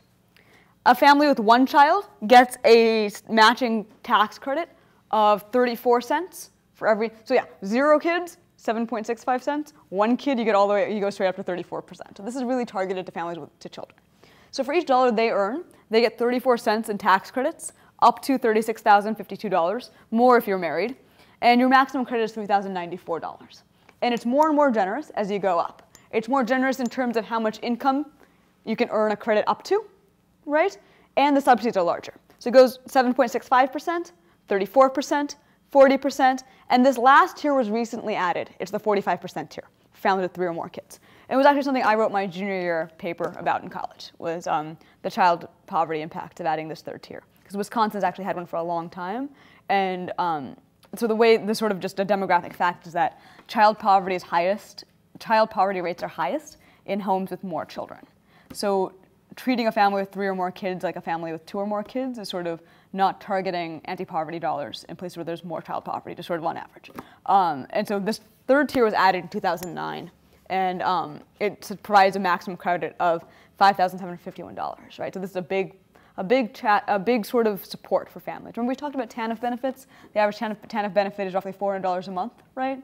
A family with one child gets a matching tax credit of 34 cents for every, so yeah, zero kids, 7.65 cents. One kid, you get all the way, you go straight up to 34%. So this is really targeted to families with, to children. So for each dollar they earn, they get 34 cents in tax credits, up to $36,052, more if you're married, and your maximum credit is $3,094. And it's more and more generous as you go up. It's more generous in terms of how much income you can earn a credit up to, right? And the subsidies are larger. So it goes 7.65%, 34%, 40%, and this last tier was recently added. It's the 45% tier, family with three or more kids. It was actually something I wrote my junior year paper about in college, was um, the child poverty impact of adding this third tier. Because Wisconsin's actually had one for a long time, and um, so the way, the sort of just a demographic fact is that child poverty is highest, child poverty rates are highest in homes with more children. So treating a family with three or more kids like a family with two or more kids is sort of not targeting anti-poverty dollars in places where there's more child poverty, just sort of on average. Um, and so this third tier was added in 2009, and um, it provides a maximum credit of $5,751, right? So this is a big, a big a big sort of support for families. Remember we talked about TANF benefits? The average TANF, TANF benefit is roughly $400 a month, right?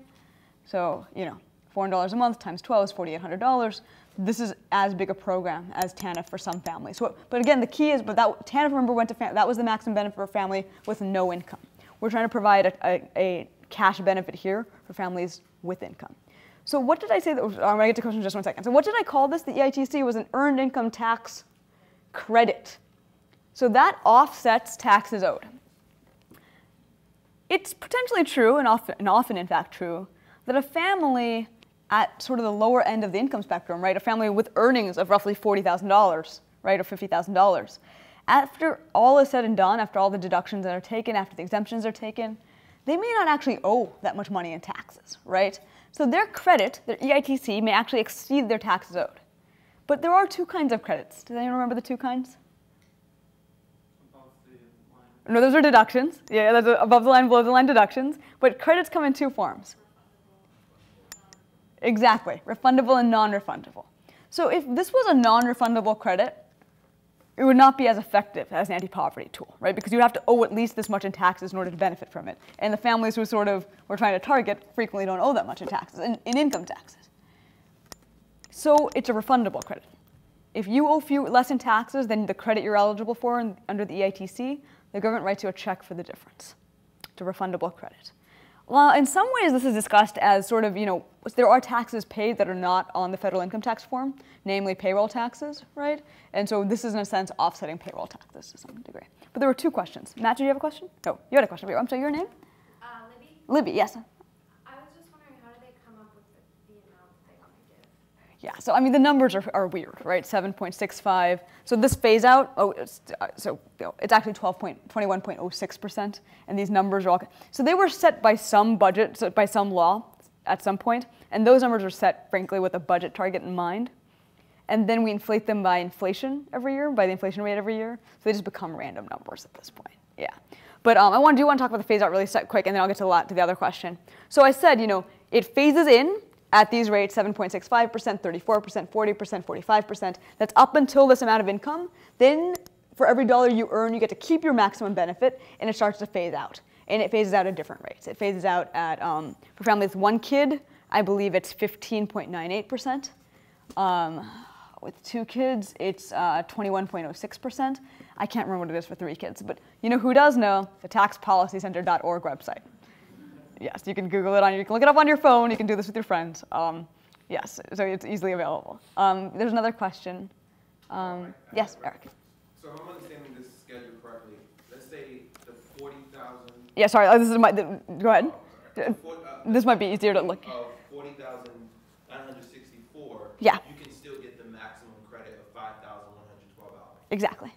So, you know, $400 a month times 12 is $4,800 this is as big a program as TANF for some families. So, but again, the key is, but that TANF, remember, went to that was the maximum benefit for a family with no income. We're trying to provide a, a, a cash benefit here for families with income. So what did I say? That, I'm going to get to questions in just one second. So what did I call this? The EITC was an earned income tax credit. So that offsets taxes owed. It's potentially true, and often, and often in fact true, that a family at sort of the lower end of the income spectrum, right? A family with earnings of roughly $40,000, right, or $50,000. After all is said and done, after all the deductions that are taken, after the exemptions are taken, they may not actually owe that much money in taxes, right? So their credit, their EITC, may actually exceed their taxes owed. But there are two kinds of credits. Does anyone remember the two kinds? No, those are deductions. Yeah, those are above the line, below the line deductions. But credits come in two forms. Exactly, refundable and non-refundable. So if this was a non-refundable credit, it would not be as effective as an anti-poverty tool, right? Because you would have to owe at least this much in taxes in order to benefit from it. And the families who sort of we're trying to target frequently don't owe that much in taxes, in, in income taxes. So it's a refundable credit. If you owe few, less in taxes than the credit you're eligible for in, under the EITC, the government writes you a check for the difference. It's a refundable credit. Well, in some ways, this is discussed as sort of, you know, there are taxes paid that are not on the federal income tax form, namely payroll taxes, right? And so this is, in a sense, offsetting payroll taxes to some degree. But there were two questions. Matt, did you have a question? No, you had a question. I'm sorry, your name? Uh, Libby, Libby, yes. I was just wondering, how do they come up with the, the amount that they want to give? Yeah, so I mean, the numbers are, are weird, right? 7.65. So this phase out, oh, it's, uh, so you know, it's actually 12.21.06%, and these numbers are all, so they were set by some budget, so by some law at some point, and those numbers are set, frankly, with a budget target in mind. And then we inflate them by inflation every year, by the inflation rate every year. So they just become random numbers at this point. Yeah. But um, I want, do want to talk about the phase out really quick, and then I'll get to, the, to the other question. So I said, you know, it phases in at these rates 7.65%, 34%, 40%, 45%. That's up until this amount of income. Then for every dollar you earn, you get to keep your maximum benefit, and it starts to phase out. And it phases out at different rates. It phases out at, um, for families with one kid, I believe it's 15.98%. Um, with two kids, it's uh, 21.06%. I can't remember what it is for three kids, but you know who does know? The taxpolicycenter.org website. Yes, you can Google it on, you can look it up on your phone, you can do this with your friends. Um, yes, so it's easily available. Um, there's another question. Um, yes, Eric. So if I'm understanding this schedule correctly, let's say the forty thousand. Yeah, sorry, uh, this is my, the, go ahead. uh, This might be easier to look. Of forty thousand nine hundred sixty-four. Yeah. You can still get the maximum credit of five thousand one hundred twelve dollars. Exactly.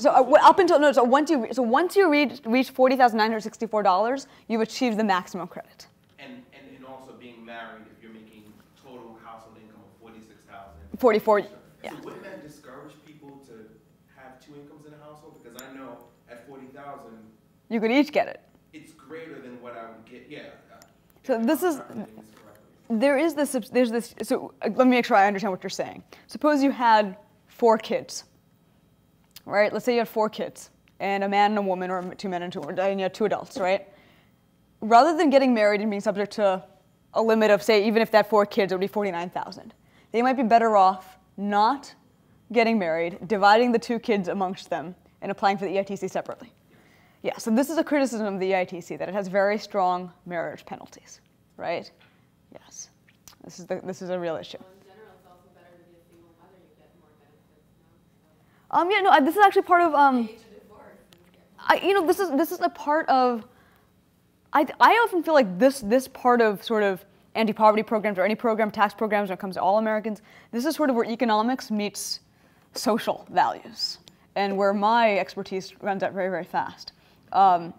So, uh, up until no, so once you so once you reach reach forty thousand nine hundred sixty four dollars, you've achieved the maximum credit. and, and, and also being married, if you're making total household income of forty-six thousand. 44, yeah. So wouldn't that discourage people to have two incomes in a household? Because I know at forty thousand, You could each get it. it's greater than what I would get, yeah. So this is- calculating this correctly. There is this. There's this. So uh, let me make sure I understand what you're saying. Suppose you had four kids. Right. Let's say you had four kids, and a man and a woman, or two men and two, women, and you had two adults. Right. Rather than getting married and being subject to a limit of, say, even if that four kids, it would be forty-nine thousand. They might be better off not getting married, dividing the two kids amongst them, and applying for the EITC separately. Yeah, so this is a criticism of the EITC that it has very strong marriage penalties, right? Yes, this is the, this is a real issue. Well, in general, it's also better to be a single mother, you get more benefits, no? Um, yeah, no, this is actually part of. Um, I, you know, this is this is a part of. I I often feel like this this part of sort of anti-poverty programs or any program tax programs when it comes to all Americans. This is sort of where economics meets social values, and where my expertise runs out very very fast. Um,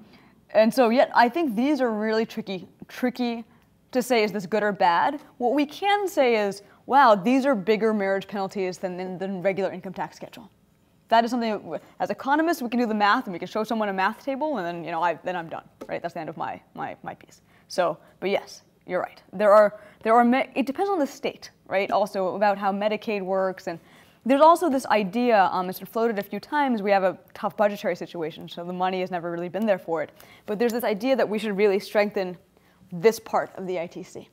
and so, yet I think these are really tricky tricky to say is this good or bad. What we can say is, wow, these are bigger marriage penalties than than, than regular income tax schedule that is something as economists we can do the math and we can show someone a math table and then you know I, then I'm done right? That's the end of my, my, my piece. So but yes you're right. There are there are it depends on the state right? Also about how Medicaid works and there's also this idea um, it's been floated a few times we have a tough budgetary situation so the money has never really been there for it. But there's this idea that we should really strengthen this part of the EITC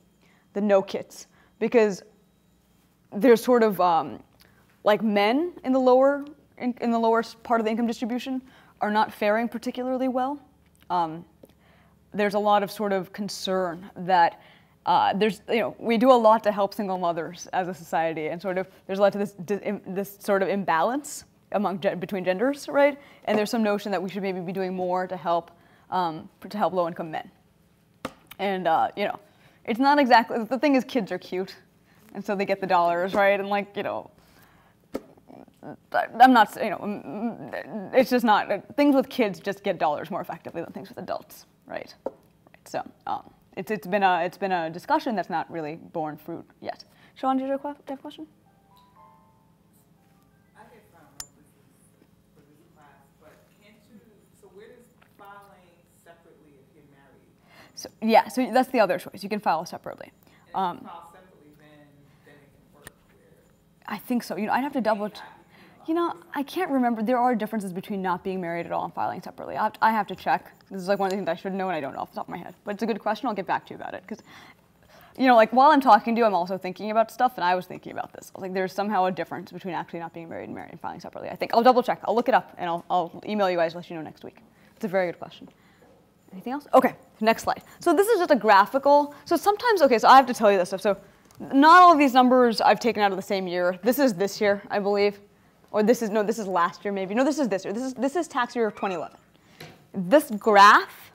the no kits because there's sort of um, like men in the lower in, in the lower part of the income distribution are not faring particularly well. Um, there's a lot of sort of concern that uh, there's you know we do a lot to help single mothers as a society, and sort of there's a lot to this this sort of imbalance among between genders, right? And there's some notion that we should maybe be doing more to help um, to help low income men. And uh, you know, it's not exactly the thing is kids are cute, and so they get the dollars, right? And like you know, I'm not, you know, mm, mm, it's just not, things with kids just get dollars more effectively than things with adults, right? right. So um, it's, it's, been a, it's been a discussion that's not really borne fruit yet. Sean, did you have a do you have a question? I guess I don't know if this is for this class, but can't you, so where does filing separately if you're married? Yeah, so that's the other choice. You can file separately. Um, you file separately, then, then it can work where. I think so. You know, I'd have to double. Ch- you know, I can't remember. There are differences between not being married at all and filing separately. I have, to, I have to check. This is like one of the things I should know and I don't know off the top of my head. But it's a good question. I'll get back to you about it because, you know, like while I'm talking to you, I'm also thinking about stuff, and I was thinking about this. I was like, there's somehow a difference between actually not being married and married and filing separately. I think I'll double check. I'll look it up and I'll, I'll email you guys. Let you know next week. It's a very good question. Anything else? Okay, next slide. So this is just a graphical. So sometimes, okay, so I have to tell you this stuff. So not all of these numbers I've taken out of the same year. This is this year, I believe. Or this is, no, this is last year maybe. No, this is this year. This is, this is tax year of 2011. This graph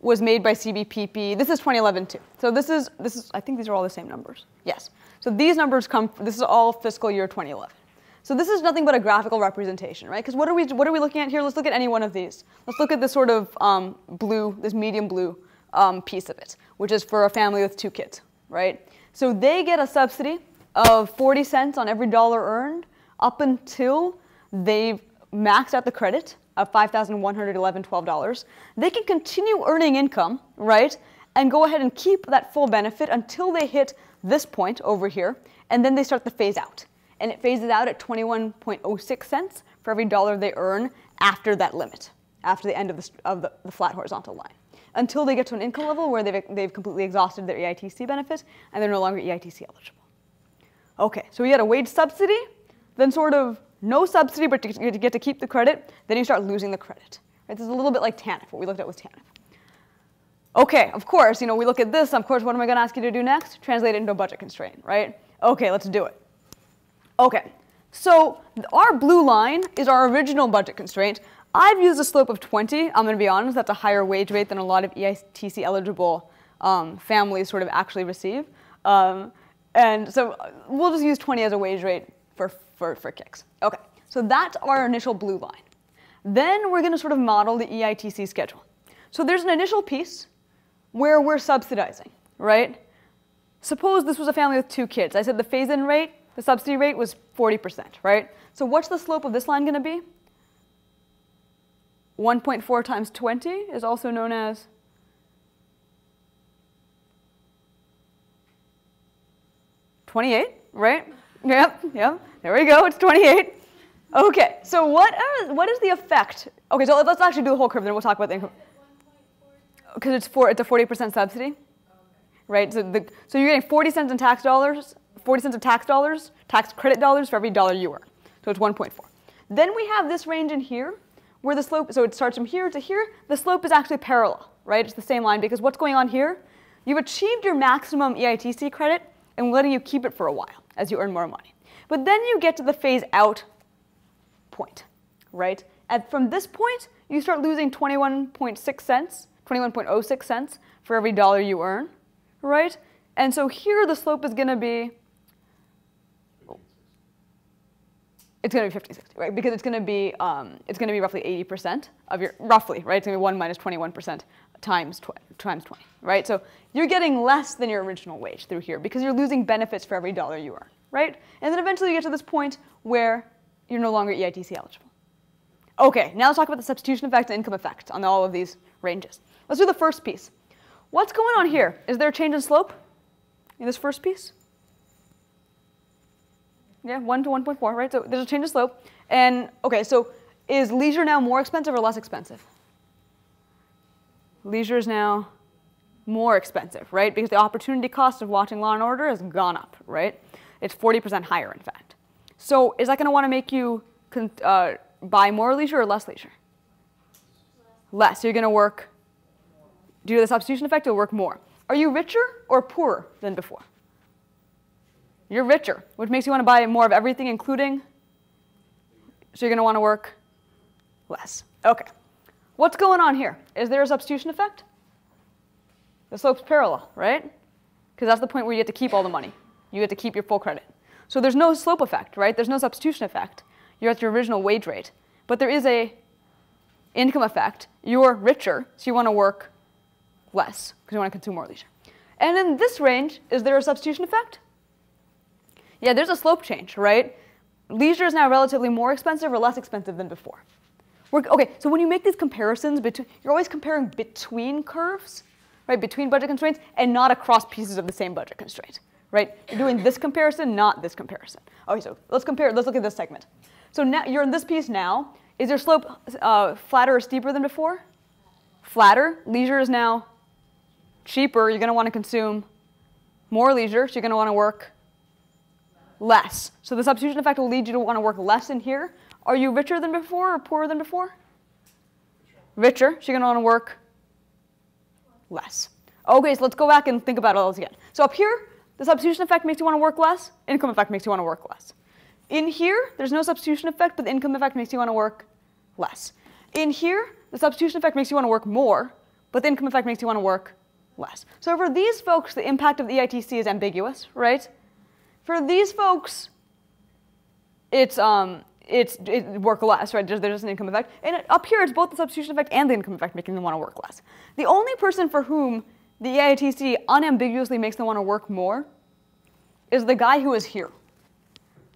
was made by CBPP. This is 2011 too. So this is, this is, I think these are all the same numbers. Yes. So these numbers come, this is all fiscal year 2011. So this is nothing but a graphical representation, right? Because what are we what are we looking at here? Let's look at any one of these. Let's look at this sort of um, blue, this medium blue um, piece of it, which is for a family with two kids, right? So they get a subsidy of 40 cents on every dollar earned up until they've maxed out the credit of $5,111.12. They can continue earning income, right? And go ahead and keep that full benefit until they hit this point over here, and then they start the phase out and it phases out at 21.06 cents for every dollar they earn after that limit, after the end of the, of the, the flat horizontal line, until they get to an income level where they've, they've completely exhausted their EITC benefit and they're no longer EITC eligible. Okay, so we had a wage subsidy, then sort of no subsidy, but to get to keep the credit, then you start losing the credit. Right? This is a little bit like TANF, what we looked at with TANF. Okay, of course, you know, we look at this, of course, what am I gonna ask you to do next? Translate it into a budget constraint, right? Okay, let's do it. Okay, so our blue line is our original budget constraint. I've used a slope of 20. I'm going to be honest, that's a higher wage rate than a lot of EITC eligible um, families sort of actually receive. Um, and so we'll just use 20 as a wage rate for, for, for kicks. Okay, so that's our initial blue line. Then we're going to sort of model the EITC schedule. So there's an initial piece where we're subsidizing, right? Suppose this was a family with two kids. I said the phase-in rate, the subsidy rate was 40%, right? So what's the slope of this line going to be? 1.4 times 20 is also known as Twenty-eight, right? Yep, yep. There we go. It's twenty-eight. Okay. So what are, what is the effect? Okay. So let's actually do the whole curve. Then we'll talk about the income because it's it's a forty percent subsidy, right? So the so you're getting forty cents in tax dollars, forty cents of tax dollars, tax credit dollars for every dollar you earn. So it's one point four. Then we have this range in here where the slope. So it starts from here to here. The slope is actually parallel, right? It's the same line because what's going on here? You've achieved your maximum EITC credit and letting you keep it for a while as you earn more money. But then you get to the phase out point, right? And from this point, you start losing 21.6 cents, 21.06 cents for every dollar you earn, right? And so here the slope is going to be, it's going to be 50, 60, right? Because it's going to be, um, it's going to be roughly 80% of your, roughly, right? It's going to be 1 minus 21% times, tw- times 20, right? So you're getting less than your original wage through here because you're losing benefits for every dollar you earn, right? And then eventually you get to this point where you're no longer EITC eligible. Okay, now let's talk about the substitution effect and income effect on all of these ranges. Let's do the first piece. What's going on here? Is there a change in slope in this first piece? Yeah, 1 to 1.4, right? So there's a change in slope. And okay, so is leisure now more expensive or less expensive? Leisure is now more expensive, right? Because the opportunity cost of watching Law and Order has gone up, right? It's 40% higher, in fact. So is that going to want to make you uh, buy more leisure or less leisure? Less. So you're going to work, due to the substitution effect, you'll work more. Are you richer or poorer than before? You're richer, which makes you want to buy more of everything, including, so you're going to want to work less. Okay. What's going on here? Is there a substitution effect? The slope's parallel, right? Because that's the point where you get to keep all the money. You get to keep your full credit. So there's no slope effect, right? There's no substitution effect. You're at your original wage rate. But there is a income effect. You're richer, so you want to work less because you want to consume more leisure. And in this range, is there a substitution effect? Yeah, there's a slope change, right? Leisure is now relatively more expensive or less expensive than before. We're, okay, so when you make these comparisons, between, you're always comparing between curves, right? Between budget constraints and not across pieces of the same budget constraint, right? You're doing this comparison, not this comparison. Okay, so let's compare. Let's look at this segment. So now you're in this piece now. Is your slope uh, flatter or steeper than before? Flatter. Leisure is now cheaper. You're going to want to consume more leisure, so you're going to want to work less. So the substitution effect will lead you to want to work less in here. Are you richer than before or poorer than before? Richer, so you're going to want to work less. Okay, so let's go back and think about all those again. So up here, the substitution effect makes you want to work less. Income effect makes you want to work less. In here, there's no substitution effect, but the income effect makes you want to work less. In here, the substitution effect makes you want to work more, but the income effect makes you want to work less. So for these folks, the impact of the EITC is ambiguous, right? For these folks, it's um, it's it work less, right? There's, there's an income effect, and up here it's both the substitution effect and the income effect making them want to work less. The only person for whom the EITC unambiguously makes them want to work more is the guy who is here,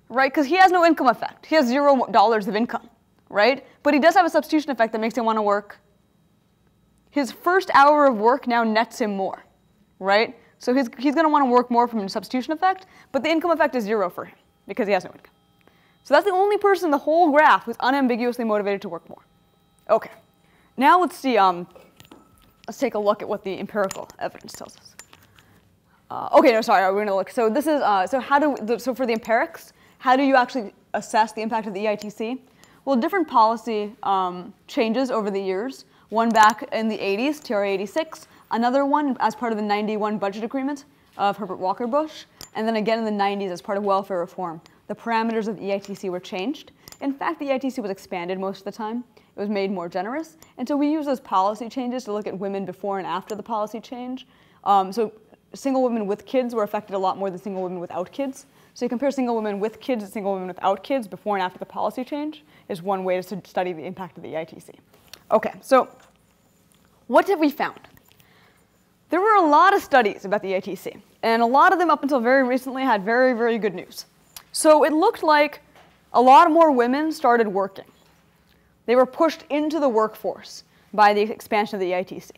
right? Because he has no income effect. He has zero dollars of income, right? But he does have a substitution effect that makes him want to work. His first hour of work now nets him more, right? So he's, he's going to want to work more from a substitution effect, but the income effect is zero for him because he has no income. So that's the only person in the whole graph who's unambiguously motivated to work more. Okay, now let's see. Um, let's take a look at what the empirical evidence tells us. Uh, okay, no, sorry, we're gonna look. So this is uh, so how do the, so for the empirics, how do you actually assess the impact of the EITC? Well, different policy um, changes over the years. One back in the 80s, TRA 86. Another one as part of the 91 budget agreement of Herbert Walker Bush, and then again in the 90s as part of welfare reform. The parameters of the EITC were changed. In fact, the EITC was expanded most of the time. It was made more generous, and so we use those policy changes to look at women before and after the policy change. Um, so single women with kids were affected a lot more than single women without kids. So you compare single women with kids and single women without kids before and after the policy change is one way to study the impact of the EITC. Okay, so what have we found? There were a lot of studies about the EITC, and a lot of them up until very recently had very, very good news. So it looked like a lot more women started working. They were pushed into the workforce by the expansion of the EITC.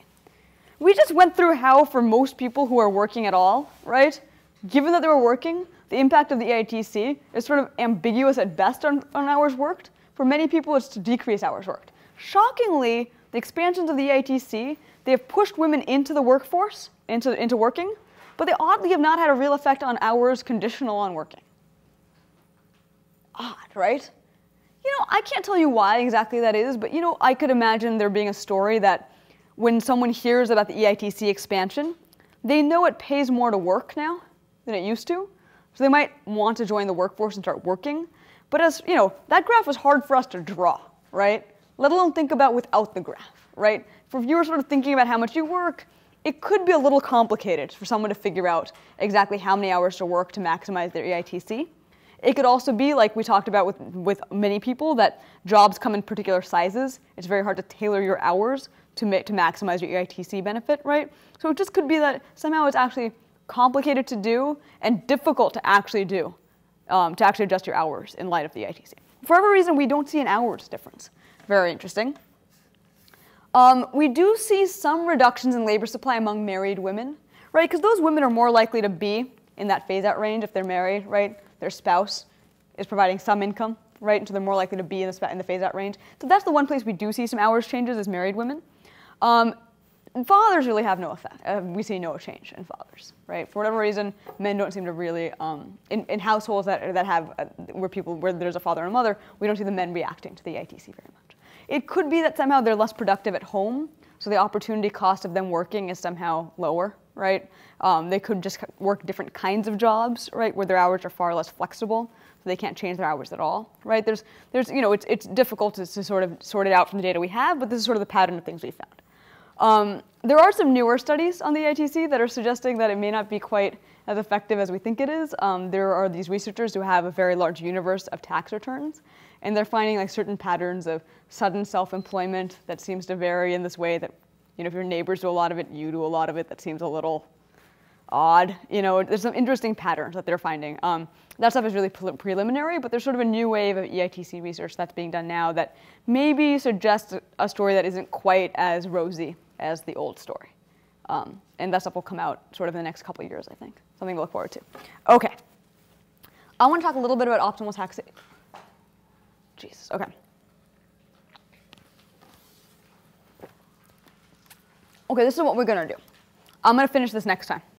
We just went through how, for most people who are working at all, right, given that they were working, the impact of the EITC is sort of ambiguous at best on, on hours worked. For many people, it's to decrease hours worked. Shockingly, the expansions of the EITC, they have pushed women into the workforce, into, into working, but they oddly have not had a real effect on hours conditional on working. Odd, right? You know, I can't tell you why exactly that is, but you know, I could imagine there being a story that when someone hears about the EITC expansion, they know it pays more to work now than it used to. So they might want to join the workforce and start working. But as you know, that graph was hard for us to draw, right? Let alone think about without the graph, right? For if you were sort of thinking about how much you work, it could be a little complicated for someone to figure out exactly how many hours to work to maximize their EITC. It could also be, like we talked about with, with many people, that jobs come in particular sizes. It's very hard to tailor your hours to, ma- to maximize your EITC benefit, right? So it just could be that somehow it's actually complicated to do and difficult to actually do, um, to actually adjust your hours in light of the EITC. For whatever reason, we don't see an hours difference. Very interesting. Um, we do see some reductions in labor supply among married women, right? Because those women are more likely to be in that phase out range if they're married, right? Their spouse is providing some income, right? And so they're more likely to be in the, in the phase out range. So that's the one place we do see some hours changes is married women. Um, fathers really have no effect. Uh, we see no change in fathers, right? For whatever reason, men don't seem to really, um, in, in households that, that have, uh, where people, where there's a father and a mother, we don't see the men reacting to the EITC very much. It could be that somehow they're less productive at home, so the opportunity cost of them working is somehow lower, right? Um, they could just work different kinds of jobs, right, where their hours are far less flexible, so they can't change their hours at all, right? There's, there's, you know, it's, it's difficult to, to sort of sort it out from the data we have, but this is sort of the pattern of things we found. Um, there are some newer studies on the EITC that are suggesting that it may not be quite as effective as we think it is. Um, there are these researchers who have a very large universe of tax returns, and they're finding like certain patterns of sudden self-employment that seems to vary in this way that, you know, if your neighbors do a lot of it, you do a lot of it. That seems a little odd. You know, there's some interesting patterns that they're finding. Um, that stuff is really pre- preliminary, but there's sort of a new wave of EITC research that's being done now that maybe suggests a- story that isn't quite as rosy as the old story. Um, and that stuff will come out sort of in the next couple years, I think. Something to look forward to. Okay. I want to talk a little bit about optimal taxation. Jesus, okay. Okay, this is what we're going to do. I'm going to finish this next time.